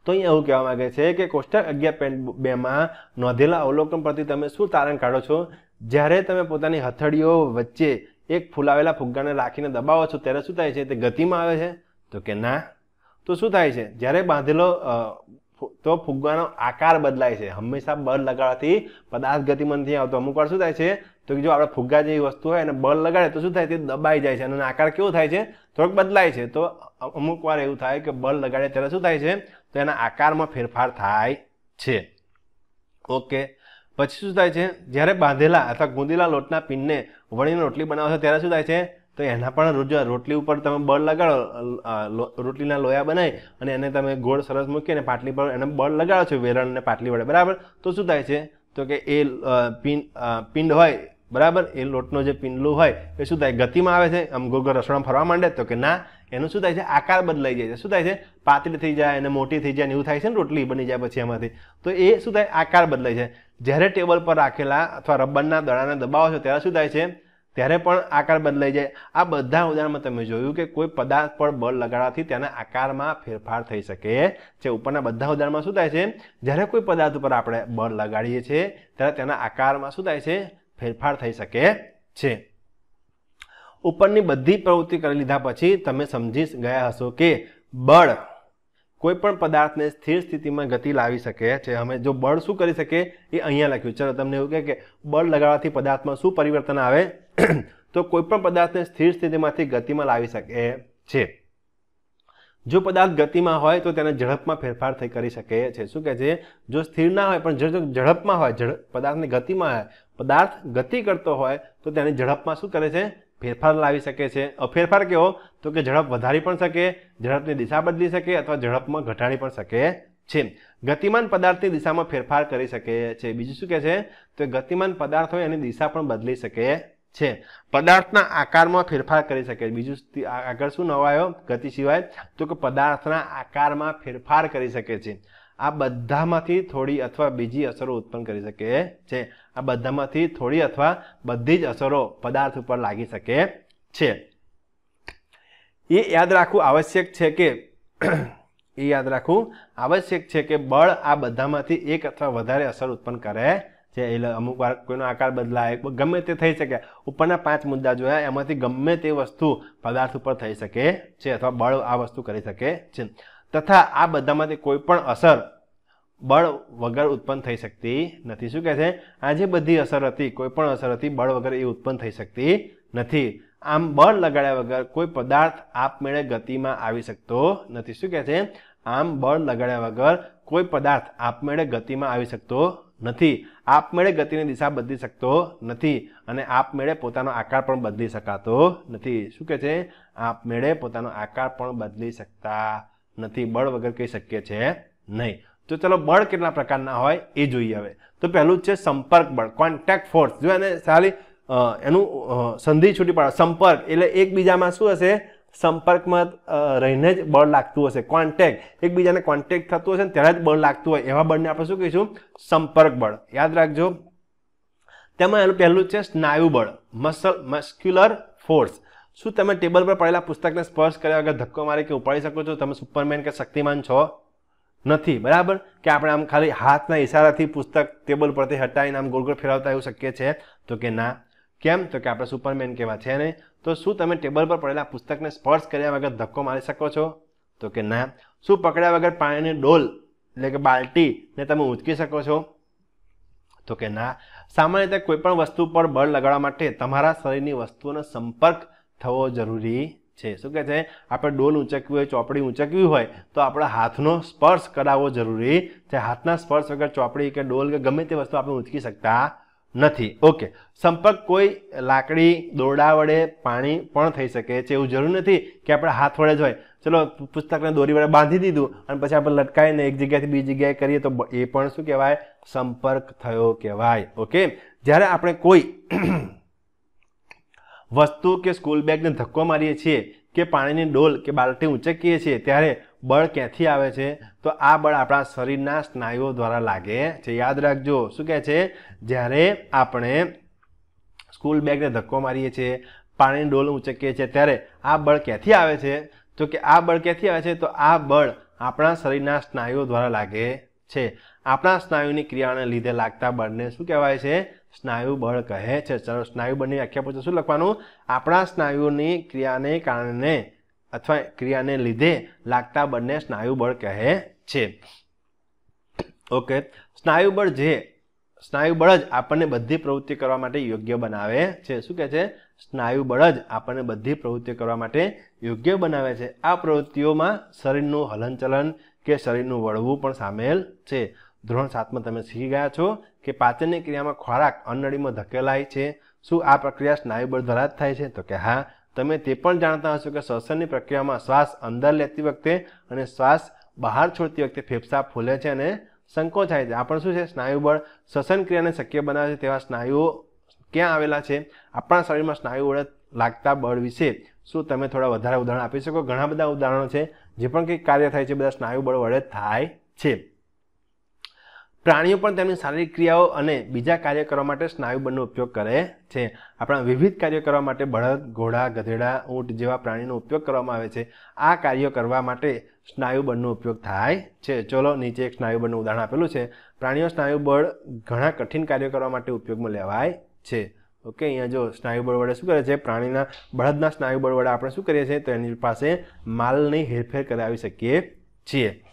તો અહીંયા એવું કહેવા માંગે છે કે કોષ્ટક અગિયાર પોઈન્ટ બેમાં નોંધેલા અવલોકન પરથી તમે શું તારણ કાઢો છો? જ્યારે તમે પોતાની હથળીઓ વચ્ચે એક ફૂલાવેલા ફુગ્ગાને રાખીને દબાવો છો, ત્યારે શું થાય છે? તે ગતિમાં આવે છે? તો કે ના. તો શું થાય છે? જ્યારે બાંધેલો તો ફુગ્ગાનો આકાર બદલાય છે. હંમેશા બળ લગાડવાથી પદાર્થ ગતિમાં નથી આવતો. અમુક વાર શું થાય છે? તો કે જો આપણે ફુગ્ગા જેવી વસ્તુ હોય અને બળ લગાડે તો શું થાય? તે દબાઈ જાય છે અને આકાર કેવો થાય છે? થોડોક બદલાય છે. તો અમુક વાર એવું થાય કે બળ લગાડે ત્યારે શું થાય છે? તો એના આકારમાં ફેરફાર થાય છે. ઓકે. પછી શું થાય છે? જ્યારે બાંધેલા અથવા ગુંદેલા લોટના પિનને વણીને રોટલી બનાવો છો, ત્યારે શું થાય છે? તો એના પણ રોજ રોટલી ઉપર તમે બળ લગાડો રોટલીના લોયા બનાવી અને એને તમે ગોળ સરસ મૂકીને પાટલી પર એને બળ લગાડો છો વેરણ અને પાટલી વડે, બરાબર? તો શું થાય છે? તો કે એ પિંડ પિંડ હોય, બરાબર? એ લોટનો જે પિંડલું હોય, એ શું થાય? ગતિમાં આવે છે, આમ ગોગર રસોડા ફરવા માંડે તો કે ના, એનું શું થાય છે? આકાર બદલાઈ જાય છે. શું થાય છે? પાતળી થઈ જાય અને મોટી થઈ જાય એવું થાય છે ને રોટલી બની જાય પછી એમાંથી. તો એ શું થાય? આકાર બદલાય છે. જ્યારે ટેબલ પર રાખેલા અથવા રબરના દડાને દબાવો છો, ત્યારે શું થાય છે? ત્યારે પણ આકાર બદલાઈ જાય. આ બધા ઉદાહરણમાં તમે જોયું કે કોઈ પદાર્થ પર બળ લગાડવાથી તેના આકારમાં ફેરફાર થઈ શકે છે. ઉપરના બધા ઉદાહરણમાં શું થાય છે? જ્યારે કોઈ પદાર્થ ઉપર આપણે બળ લગાડીએ છીએ, ત્યારે તેના આકારમાં શું થાય છે? ફેરફાર થઈ શકે છે. ઉપરની બધી પ્રવૃત્તિ કરી લીધા પછી તમે સમજી ગયા હશો કે બળ કોઈ પણ પદાર્થને સ્થિર સ્થિતિમાં ગતિ લાવી શકે છે. અમે જો બળ શું કરી શકે એ અહીંયા લખ્યું. ચલો, તમને એવું કહે કે બળ લગાડવાથી પદાર્થમાં શું પરિવર્તન આવે? તો કોઈ પણ પદાર્થને સ્થિર સ્થિતિમાંથી ગતિમાં લાવી શકે છે. જો પદાર્થ ગતિમાં હોય તો તેને ઝડપમાં ફેરફાર થઈ કરી શકે છે. શું કહે છે? જો સ્થિર ના હોય, પણ જો ઝડપમાં હોય પદાર્થની ગતિમાં હોય, પદાર્થ ગતિ કરતો હોય, તો તેની ઝડપમાં શું કરે છે? ફેરફાર લાવી શકે છે. ફેરફાર કેવો? તો કે ઝડપ વધારી પણ શકે, ઝડપની દિશા બદલી શકે અથવા ઝડપમાં ઘટાડી પણ શકે છે. ગતિમાન પદાર્થની દિશામાં ફેરફાર કરી શકે છે. બીજું શું કહે છે? તો ગતિમાન પદાર્થ હોય એની દિશા પણ બદલી શકે છે. પદાર્થના આકારમાં ફેરફાર કરી શકે. બીજું આગળ શું નવાયો? ગતિ સિવાય. તો કે પદાર્થના આકારમાં ફેરફાર કરી શકે છે. આ બધામાંથી થોડી અથવા બીજી અસરો ઉત્પન્ન કરી શકે છે. આ બધામાંથી થોડી અથવા બધી જ અસરો પદાર્થ ઉપર લાગી શકે છે. એ યાદ રાખવું આવશ્યક છે કે, એ યાદ રાખવું આવશ્યક છે કે બળ આ બધામાંથી એક અથવા વધારે અસર ઉત્પન્ન કરે છે. એટલે અમુક વાર કોઈનો આકાર બદલાય, ગમે તે થઈ શકે. ઉપરના પાંચ મુદ્દા જોયા, એમાંથી ગમે તે વસ્તુ પદાર્થ ઉપર થઈ શકે છે અથવા બળ આ વસ્તુ કરી શકે છે. તથા આ બધામાંથી કોઈ પણ અસર બળ વગર ઉત્પન્ન થઈ શકતી નથી. શું કહે છે? આ જે બધી અસર હતી, કોઈ પણ અસર હતી, બળ વગર એ ઉત્પન્ન થઈ શકતી નથી. આમ બળ લગાડ્યા વગર કોઈ પદાર્થ આપમેળે ગતિમાં આવી શકતો નથી. શું કહે છે? આમ બળ લગાડ્યા વગર કોઈ પદાર્થ આપમેળે ગતિમાં આવી શકતો નથી. આપમેળે ગતિની દિશા બદલી શકતો નથી અને આપમેળે પોતાનો આકાર પણ બદલી શકાતો નથી. શું કહે છે? આપમેળે પોતાનો આકાર પણ બદલી શકતા નથી. બળ વગર કહી શકીએ છે નહીં. તો ચલો, બળ કેટલા પ્રકારના હોય એ જોઈએ હવે. તો પહેલું છે સંપર્ક બળ કોન્ટેક્ટ ફોર્સ જો એને સારી એનું સંધિ છૂટી પડે. સંપર્ક, એટલે એકબીજામાં શું હશે? સંપર્કમાં રહીને જ બળ લાગતું હશે. કોન્ટેક્ટ એકબીજાને કોન્ટેક્ટ થતું હશે ને ત્યારે જ બળ લાગતું હોય. એવા બળને આપણે શું કહીશું? સંપર્ક બળ. યાદ રાખજો. તેમાં એનું પહેલું છે સ્નાયુ બળ. મસલ મસ્ક્યુલર ફોર્સ શું તમે ટેબલ પર પડેલા પુસ્તકને સ્પર્શ કર્યા વગર ધક્કો મારી કે ઉપાડી શકો છો? તમે સુપરમેન કે શક્તિમાન છો? નથી. બરાબર? કે આપણે આમ ખાલી હાથના ઇશારાથી પુસ્તક ટેબલ પરથી હટાવીને આમ ગોળ ગોળ ફેરવતા એવું શક્ય છે? તો કે ના. કેમ? તો કે આપણે સુપરમેન કહેવા છે નહીં તો શું તમે ટેબલ પર પડેલા પુસ્તકને સ્પર્શ કર્યા વગર ધક્કો મારી શકો છો? તો કે ના. શું પકડ્યા વગર પાણીની ડોલ એટલે કે બાલ્ટીને તમે ઊંચકી શકો છો? તો કે ના. સામાન્ય રીતે કોઈ પણ વસ્તુ પર બળ લગાડવા માટે તમારા શરીરની વસ્તુઓનો સંપર્ક થવો જરૂરી છે. શું કહે છે? આપણે ડોલ ઊંચકવી હોય, ચોપડી ઊંચકવી હોય, તો આપણા હાથનો સ્પર્શ કરાવવો જરૂરી છે. હાથના સ્પર્શ વગર ચોપડી કે ડોલ કે ગમે તે વસ્તુ આપણે ઊંચકી શકતા નથી. ઓકે. સંપર્ક કોઈ લાકડી, દોરડા વડે પાણી પણ થઈ શકે છે. એવું જરૂર નથી કે આપણે હાથ વડે જ હોય. ચલો, પુસ્તકને દોરી વડે બાંધી દીધું અને પછી આપણે લટકાવીને એક જગ્યાથી બીજી જગ્યાએ કરીએ તો એ પણ શું કહેવાય? સંપર્ક થયો કહેવાય. ઓકે? જ્યારે આપણે કોઈ વસ્તુ કે સ્કૂલ બેગને ધક્કો મારીએ છીએ કે પાણીની ડોલ કે બાલટી ઉંચકીએ છીએ, ત્યારે બળ ક્યાંથી આવે છે? તો આ બળ આપણા શરીરના સ્નાયુઓ દ્વારા લાગે છે. યાદ રાખજો, શું કહે છે? જ્યારે આપણે સ્કૂલ બેગને ધક્કો મારીએ છીએ, પાણીની ડોલ ઉંચકીએ છીએ, ત્યારે આ બળ ક્યાંથી આવે છે? તો કે આ બળ ક્યાંથી આવે છે? તો આ બળ આપણા શરીરના સ્નાયુઓ દ્વારા લાગે છે. આપણા સ્નાયુની ક્રિયાને લીધે લાગતા બળને શું કહેવાય છે? સ્નાયુ બળ કહે છે. ચલો, સ્નાયુ બળની વ્યાખ્યા પૂછો શું લખવાનું. આપણા સ્નાયુની ક્રિયાને કારણે અથવા ક્રિયાને લીધે લાગતા બળને સ્નાયુબળ કહે છે. ઓકે. સ્નાયુબળ જે સ્નાયુ બળ જ આપણને બધી પ્રવૃત્તિ કરવા માટે યોગ્ય બનાવે છે. શું કહે છે? સ્નાયુ બળ જ આપણને બધી પ્રવૃત્તિ કરવા માટે યોગ્ય બનાવે છે. આ પ્રવૃત્તિઓમાં શરીરનું હલનચલન કે શરીરનું વળવું પણ સામેલ છે. ધોરણ સાતમાં તમે શીખી ગયા છો કે પાચનની ક્રિયામાં ખોરાક અન્નળીમાં ધકેલાય છે. શું આ પ્રક્રિયા સ્નાયુબળ દ્વારા જ થાય છે? તો કે હા તમે તે પણ જાણતા હશો કે શ્વસનની પ્રક્રિયામાં શ્વાસ અંદર લેતી વખતે અને શ્વાસ બહાર છોડતી વખતે ફેફસા ફૂલે છે અને સંકોચાય છે. આ પણ શું છે? સ્નાયુબળ શ્વસન ક્રિયાને શક્ય બનાવે છે તેવા સ્નાયુઓ ક્યાં આવેલા છે? આપણા શરીરમાં સ્નાયુ વડે લાગતા બળ વિશે શું તમે થોડા વધારે ઉદાહરણ આપી શકો? ઘણા બધા ઉદાહરણો છે જે પણ કંઈક કાર્ય થાય છે બધા સ્નાયુ બળ વડે થાય છે. પ્રાણીઓ પણ તેમની શારીરિક ક્રિયાઓ અને બીજા કાર્ય કરવા માટે સ્નાયુ બળનો ઉપયોગ કરે છે. આપણા વિવિધ કાર્યો કરવા માટે બળદ, ઘોડા, ગધેડા, ઊંટ જેવા પ્રાણીનો ઉપયોગ કરવામાં આવે છે. આ કાર્યો કરવા માટે સ્નાયુબળનો ઉપયોગ થાય છે. ચલો નીચે એક સ્નાયુબળનું ઉદાહરણ આપેલું છે. પ્રાણીઓ સ્નાયુ બળ ઘણા કઠિન કાર્યો કરવા માટે ઉપયોગમાં લેવાય છે. ઓકે, અહીંયા જો સ્નાયુ બળ વડે શું કરે છે? પ્રાણીના, બળદના સ્નાયુ બળ વડે આપણે શું કરીએ છીએ? તો એની પાસે માલની હેરફેર કરાવી શકીએ છીએ.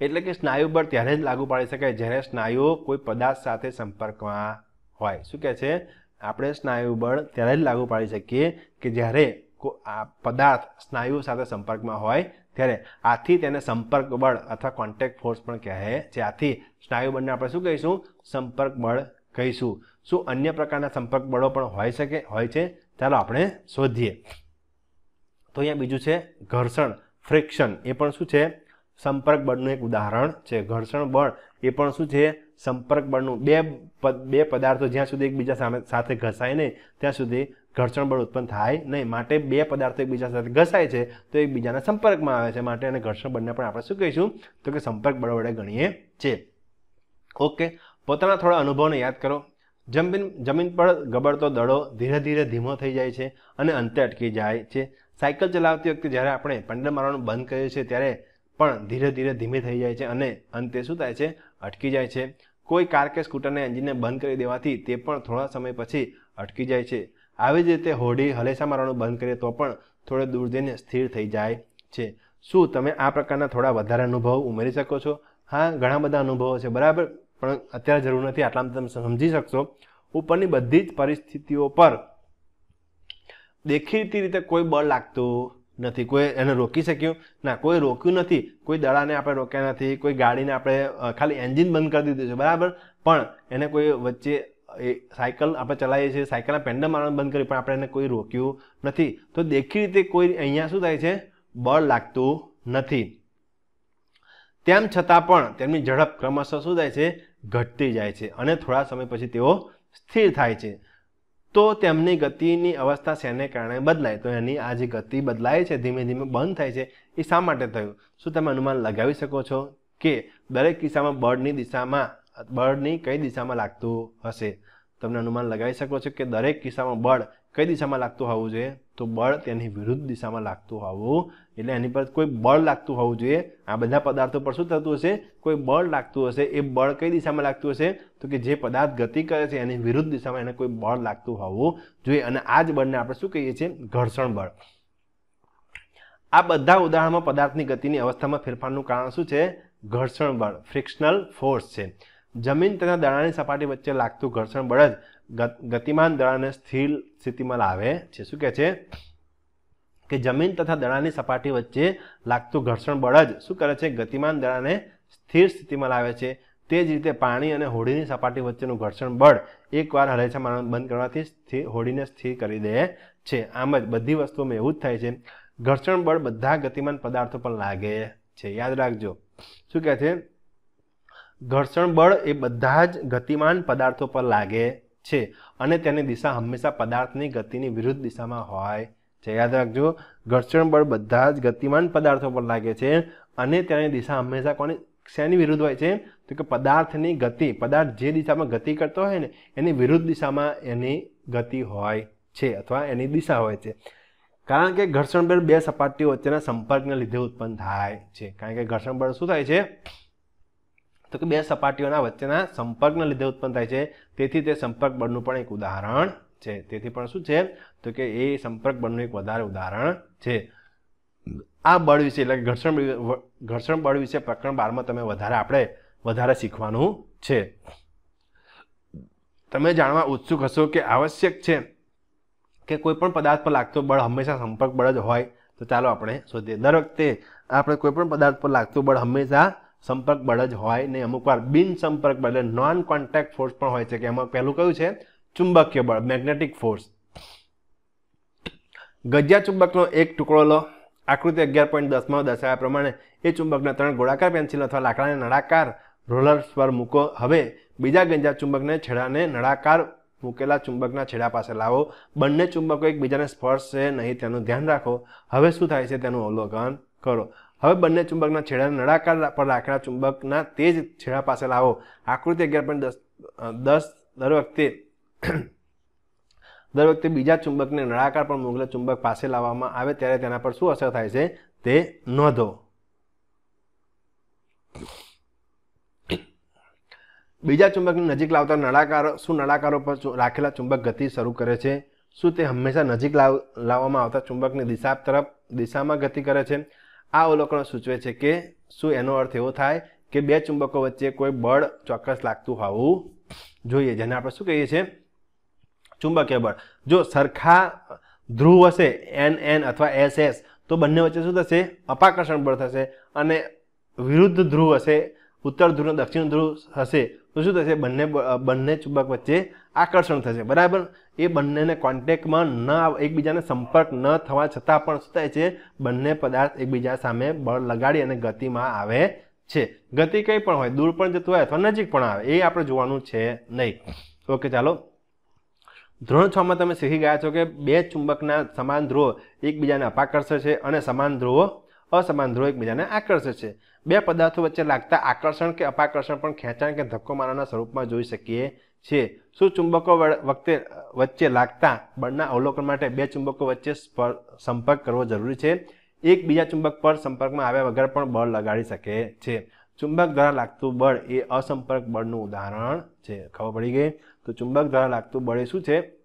એટલે કે સ્નાયુ બળ ત્યારે જ લાગુ પાડી શકાય જ્યારે સ્નાયુઓ કોઈ પદાર્થ સાથે સંપર્કમાં હોય. શું કહે છે? આપણે સ્નાયુ બળ ત્યારે જ લાગુ પાડી શકીએ કે જ્યારે આ પદાર્થ સ્નાયુઓ સાથે સંપર્કમાં હોય ત્યારે આથી તેને સંપર્ક બળ અથવા કોન્ટેક્ટ ફોર્સ પણ કહે છે. આથી સ્નાયુ બળને આપણે શું કહીશું? સંપર્ક બળ કહીશું. શું અન્ય પ્રકારના સંપર્ક બળો પણ હોઈ શકે? હોય છે? ચાલો આપણે શોધીએ. તો અહીંયા બીજું છે ઘર્ષણ. ફ્રિક્શન. એ પણ શું છે? સંપર્ક બળનું એક ઉદાહરણ છે. ઘર્ષણ બળ એ પણ શું છે? સંપર્ક બળનું બે બે પદાર્થો જ્યાં સુધી એકબીજા સામે, સાથે ઘસાય નહીં, ત્યાં સુધી ઘર્ષણ બળ ઉત્પન્ન થાય નહીં. માટે બે પદાર્થો એકબીજા સાથે ઘસાય છે તો એકબીજાના સંપર્કમાં આવે છે. માટે અને ઘર્ષણ બળને પણ આપણે શું કહીશું? તો કે સંપર્ક બળ વડે ગણીએ છે ઓકે. પોતાના થોડા અનુભવને યાદ કરો. જમીન જમીન પર ગબડતો દડો ધીરે ધીરે ધીમો થઈ જાય છે અને અંતે અટકી જાય છે. સાયકલ ચલાવતી વખતે જ્યારે આપણે પેન્ડલ મારવાનું બંધ કરીએ છીએ ત્યારે પણ ધીરે ધીરે ધીમે થઈ જાય છે અને અંતે શું થાય છે? અટકી જાય છે. કોઈ કાર કે સ્કૂટરને એન્જિનને બંધ કરી દેવાથી તે પણ થોડા સમય પછી અટકી જાય છે. આવી જ રીતે હોડી, હલેસા મારવાનું બંધ કરીએ તો પણ થોડે દૂર જઈને સ્થિર થઈ જાય છે. શું તમે આ પ્રકારના થોડા વધારે અનુભવ ઉમેરી શકો છો? હા, ઘણા બધા અનુભવો છે, બરાબર? પણ અત્યારે જરૂર નથી આટલામાં તમે સમજી શકશો. ઉપરની બધી જ પરિસ્થિતિઓ પર દેખીતી રીતે કોઈ બળ લાગતું નથી, કોઈ એને રોકી શક્યું? ના, કોઈ રોક્યું નથી. કોઈ દડાને આપણે રોક્યા નથી, કોઈ ગાડીને આપણે ખાલી એન્જિન બંધ કરી દીધું છે, બરાબર? પણ એને કોઈ વચ્ચે, એ સાયકલ આપણે ચલાવીએ છીએ, સાયકલના પેન્ડલ મારવાનું બંધ કર્યું, પણ આપણે એને કોઈ રોક્યું નથી. તો દેખી રીતે કોઈ અહીંયા શું થાય છે? બળ લાગતું નથી. તેમ છતાં પણ તેમની ઝડપ ક્રમશઃ શું થાય છે? ઘટતી જાય છે અને થોડા સમય પછી તેઓ સ્થિર થાય છે. તો તેમની ગતિની અવસ્થા શેને કારણે બદલાય? તો એની આ જે ગતિ બદલાય છે, ધીમે ધીમે બંધ થાય છે, એ શા માટે થયું? શું તમે અનુમાન લગાવી શકો છો કે દરેક કિસ્સામાં બળની દિશામાં, બળની કઈ દિશામાં લાગતું હશે? તમને અનુમાન લગાવી શકો છો કે દરેક કિસ્સામાં બળ કઈ દિશામાં લાગતું હોવું જોઈએ? તો બળ તેની વિરુદ્ધ દિશામાં લાગતું હોવું. એટલે એની પર કોઈ બળ લાગતું હોવું જોઈએ. આ બધા પદાર્થો પર શું થતું હશે? કોઈ બળ લાગતું હશે. એ બળ કઈ દિશામાં લાગતું હશે? તો કે જે પદાર્થ ગતિ કરે છે, એની વિરુદ્ધ દિશામાં એને કોઈ બળ લાગતું હોવું જોઈએ. અને આ જ બળને આપણે શું કહીએ છીએ? ઘર્ષણ બળ. આ બધા ઉદાહરણમાં પદાર્થની ગતિની અવસ્થામાં ફેરફારનું કારણ શું છે? ઘર્ષણ બળ. ફ્રિક્શનલ ફોર્સ છે. જમીન તથા દડાની સપાટી વચ્ચે લાગતું ઘર્ષણ બળ જ ગતિમાન દડાને સ્થિર સ્થિતિમાં લાવે છે. શું કહે છે? કે જમીન તથા દડાની સપાટી વચ્ચે લાગતું ઘર્ષણ બળ જ શું કરે છે? ગતિમાન દડાને સ્થિર સ્થિતિમાં લાવે છે. તે જ રીતે પાણી અને હોડીની સપાટી વચ્ચેનું ઘર્ષણ બળ એકવાર હલેછા બંધ કરવાથી હોડીને સ્થિર કરી દે છે. આમ જ બધી વસ્તુઓમાં એવું જ થાય છે. ઘર્ષણ બળ બધા ગતિમાન પદાર્થો પર લાગે છે. યાદ રાખજો. શું કહે છે? ઘર્ષણ બળ એ બધા જ ગતિમાન પદાર્થો પર લાગે છે અને તેની દિશા હંમેશા પદાર્થની ગતિની વિરુદ્ધ દિશામાં હોય છે. યાદ રાખજો, ઘર્ષણ બળ બધા જ ગતિમાન પદાર્થો પર લાગે છે અને તેની દિશા હંમેશા કોની, શેની વિરુદ્ધ હોય છે? તો કે પદાર્થની ગતિ, પદાર્થ જે દિશામાં ગતિ કરતો હોય ને, એની વિરુદ્ધ દિશામાં એની ગતિ હોય છે અથવા એની દિશા હોય છે. કારણ કે ઘર્ષણ બળ બે સપાટીઓ વચ્ચેના સંપર્કને લીધે ઉત્પન્ન થાય છે. કારણ કે ઘર્ષણ બળ શું થાય છે? તો કે બે સપાટીઓના વચ્ચેના સંપર્કને લીધે ઉત્પન્ન થાય છે. તેથી તે સંપર્ક બળનું પણ એક ઉદાહરણ છે. તેથી પણ શું છે? તો કે એ સંપર્ક બળનું એક વધારે ઉદાહરણ છે. આ બળ વિશે એટલે ઘર્ષણ ઘર્ષણ બળ વિશે પ્રકરણ બારમાં તમે વધારે આપણે વધારે શીખવાનું છે. તમે જાણવા ઉત્સુક હશો કે આવશ્યક છે કે કોઈ પણ પદાર્થ પર લાગતો બળ હંમેશા સંપર્ક બળ જ હોય. તો ચાલો આપણે શોધીએ. દર વખતે આપણે કોઈ પણ પદાર્થ પર લાગતું બળ હંમેશા સંપર્ક બળ જ હોય ને અમુકવાર બિન સંપર્ક બળ એટલે નોન કોન્ટેક્ટ ફોર્સ પણ હોય છે, કે એમાં પહેલું કયું છે? ચુંબકીય બળ મેગ્નેટિક ફોર્સ ગજ્યા ચુંબકનો એક ટુકડો લો. આકૃતિ અગિયાર પોઈન્ટ દસમાં દર્શાવ્યા પ્રમાણે એ ચુંબકના ત્રણ ગોળાકાર પેન્સિલ અથવા લાકડાને નળાકાર રોલર્સ પર મૂકો. હવે બીજા ગંજા ચુંબકને છેડાને નળાકાર મૂકેલા ચુંબકના છેડા પાસે લાવો. બંને ચુંબકો એકબીજાને સ્પર્શશે નહીં, તેનું ધ્યાન રાખો. હવે શું થાય છે? તેનું અવલોકન કરો. હવે બંને ચુંબકના છેડાને નળાકાર પર રાખેલા ચુંબકના તે જ છેડા પાસે લાવો આકૃતિ અગિયાર પોઈન્ટ દસ દસ દર વખતે દર વખતે બીજા ચુંબકને નળાકાર પર મૂકેલા ચુંબક પાસે લાવવામાં આવે ત્યારે તેના પર શું અસર થાય છે? તે નોંધો. બીજા ચુંબકની નજીક લાવતા નળાકારો, શું નળાકારો પર રાખેલા ચુંબક ગતિ શરૂ કરે છે? શું તે હંમેશા નજીક લાવ, લાવવામાં આવતા ચુંબકની દિશા તરફ, દિશામાં ગતિ કરે છે? આ અવલોકનો સૂચવે છે કે શું એનો અર્થ એવો થાય કે બે ચુંબકો વચ્ચે કોઈ બળ ચોક્કસ લાગતું હોવું જોઈએ. જેને આપણે શું કહીએ છીએ? ચુંબકીય બળ. જો સરખા ધ્રુવ હશે એન એન અથવા એસ એસ તો બંને વચ્ચે શું થશે? અપાકર્ષણ બળ થશે અને વિરુદ્ધ ધ્રુવ હશે, ઉત્તર ધ્રુવ દક્ષિણ ધ્રુવ હશે. તો શું થશે? બંને બંને ચુંબક વચ્ચે આકર્ષણ થશે. બરાબર? એ બંનેને કોન્ટેક્ટમાં ન એકબીજાને સંપર્ક ન થવા છતાં પણ શું થાય છે? બંને પદાર્થ એકબીજા સામે બળ લગાડી અને ગતિમાં આવે છે. ગતિ કંઈ પણ હોય, દૂર પણ જતું હોય અથવા નજીક પણ આવે, એ આપણે જોવાનું છે નહીં. ઓકે, ચાલો. ધોરણ છમાં તમે શીખી ગયા છો કે બે ચુંબકના સમાન ધ્રુવો એકબીજાને અપાકર્ષે છે અને સમાન ધ્રુવો અસમાન ધ્રુવ એકબીજાને આકર્ષે છે. બે પદાર્થો વચ્ચે લાગતા આકર્ષણ કે અપાકર્ષણ પણ ખેંચાણ કે ધક્કો મારવાના સ્વરૂપમાં જોઈ શકીએ છીએ. શું ચુંબકો વખતે વચ્ચે લાગતા બળના અવલોકન માટે બે ચુંબકો વચ્ચે સંપર્ક કરવો જરૂરી છે? એક બીજા ચુંબક પર સંપર્કમાં આવ્યા વગર પણ બળ લગાડી શકે છે. ચુંબક દ્વારા લાગતું બળ એ અસંપર્ક બળનું ઉદાહરણ છે. ખબર પડી ગઈ? તો ચુંબક દ્વારા લાગતું બળ એ શું છે?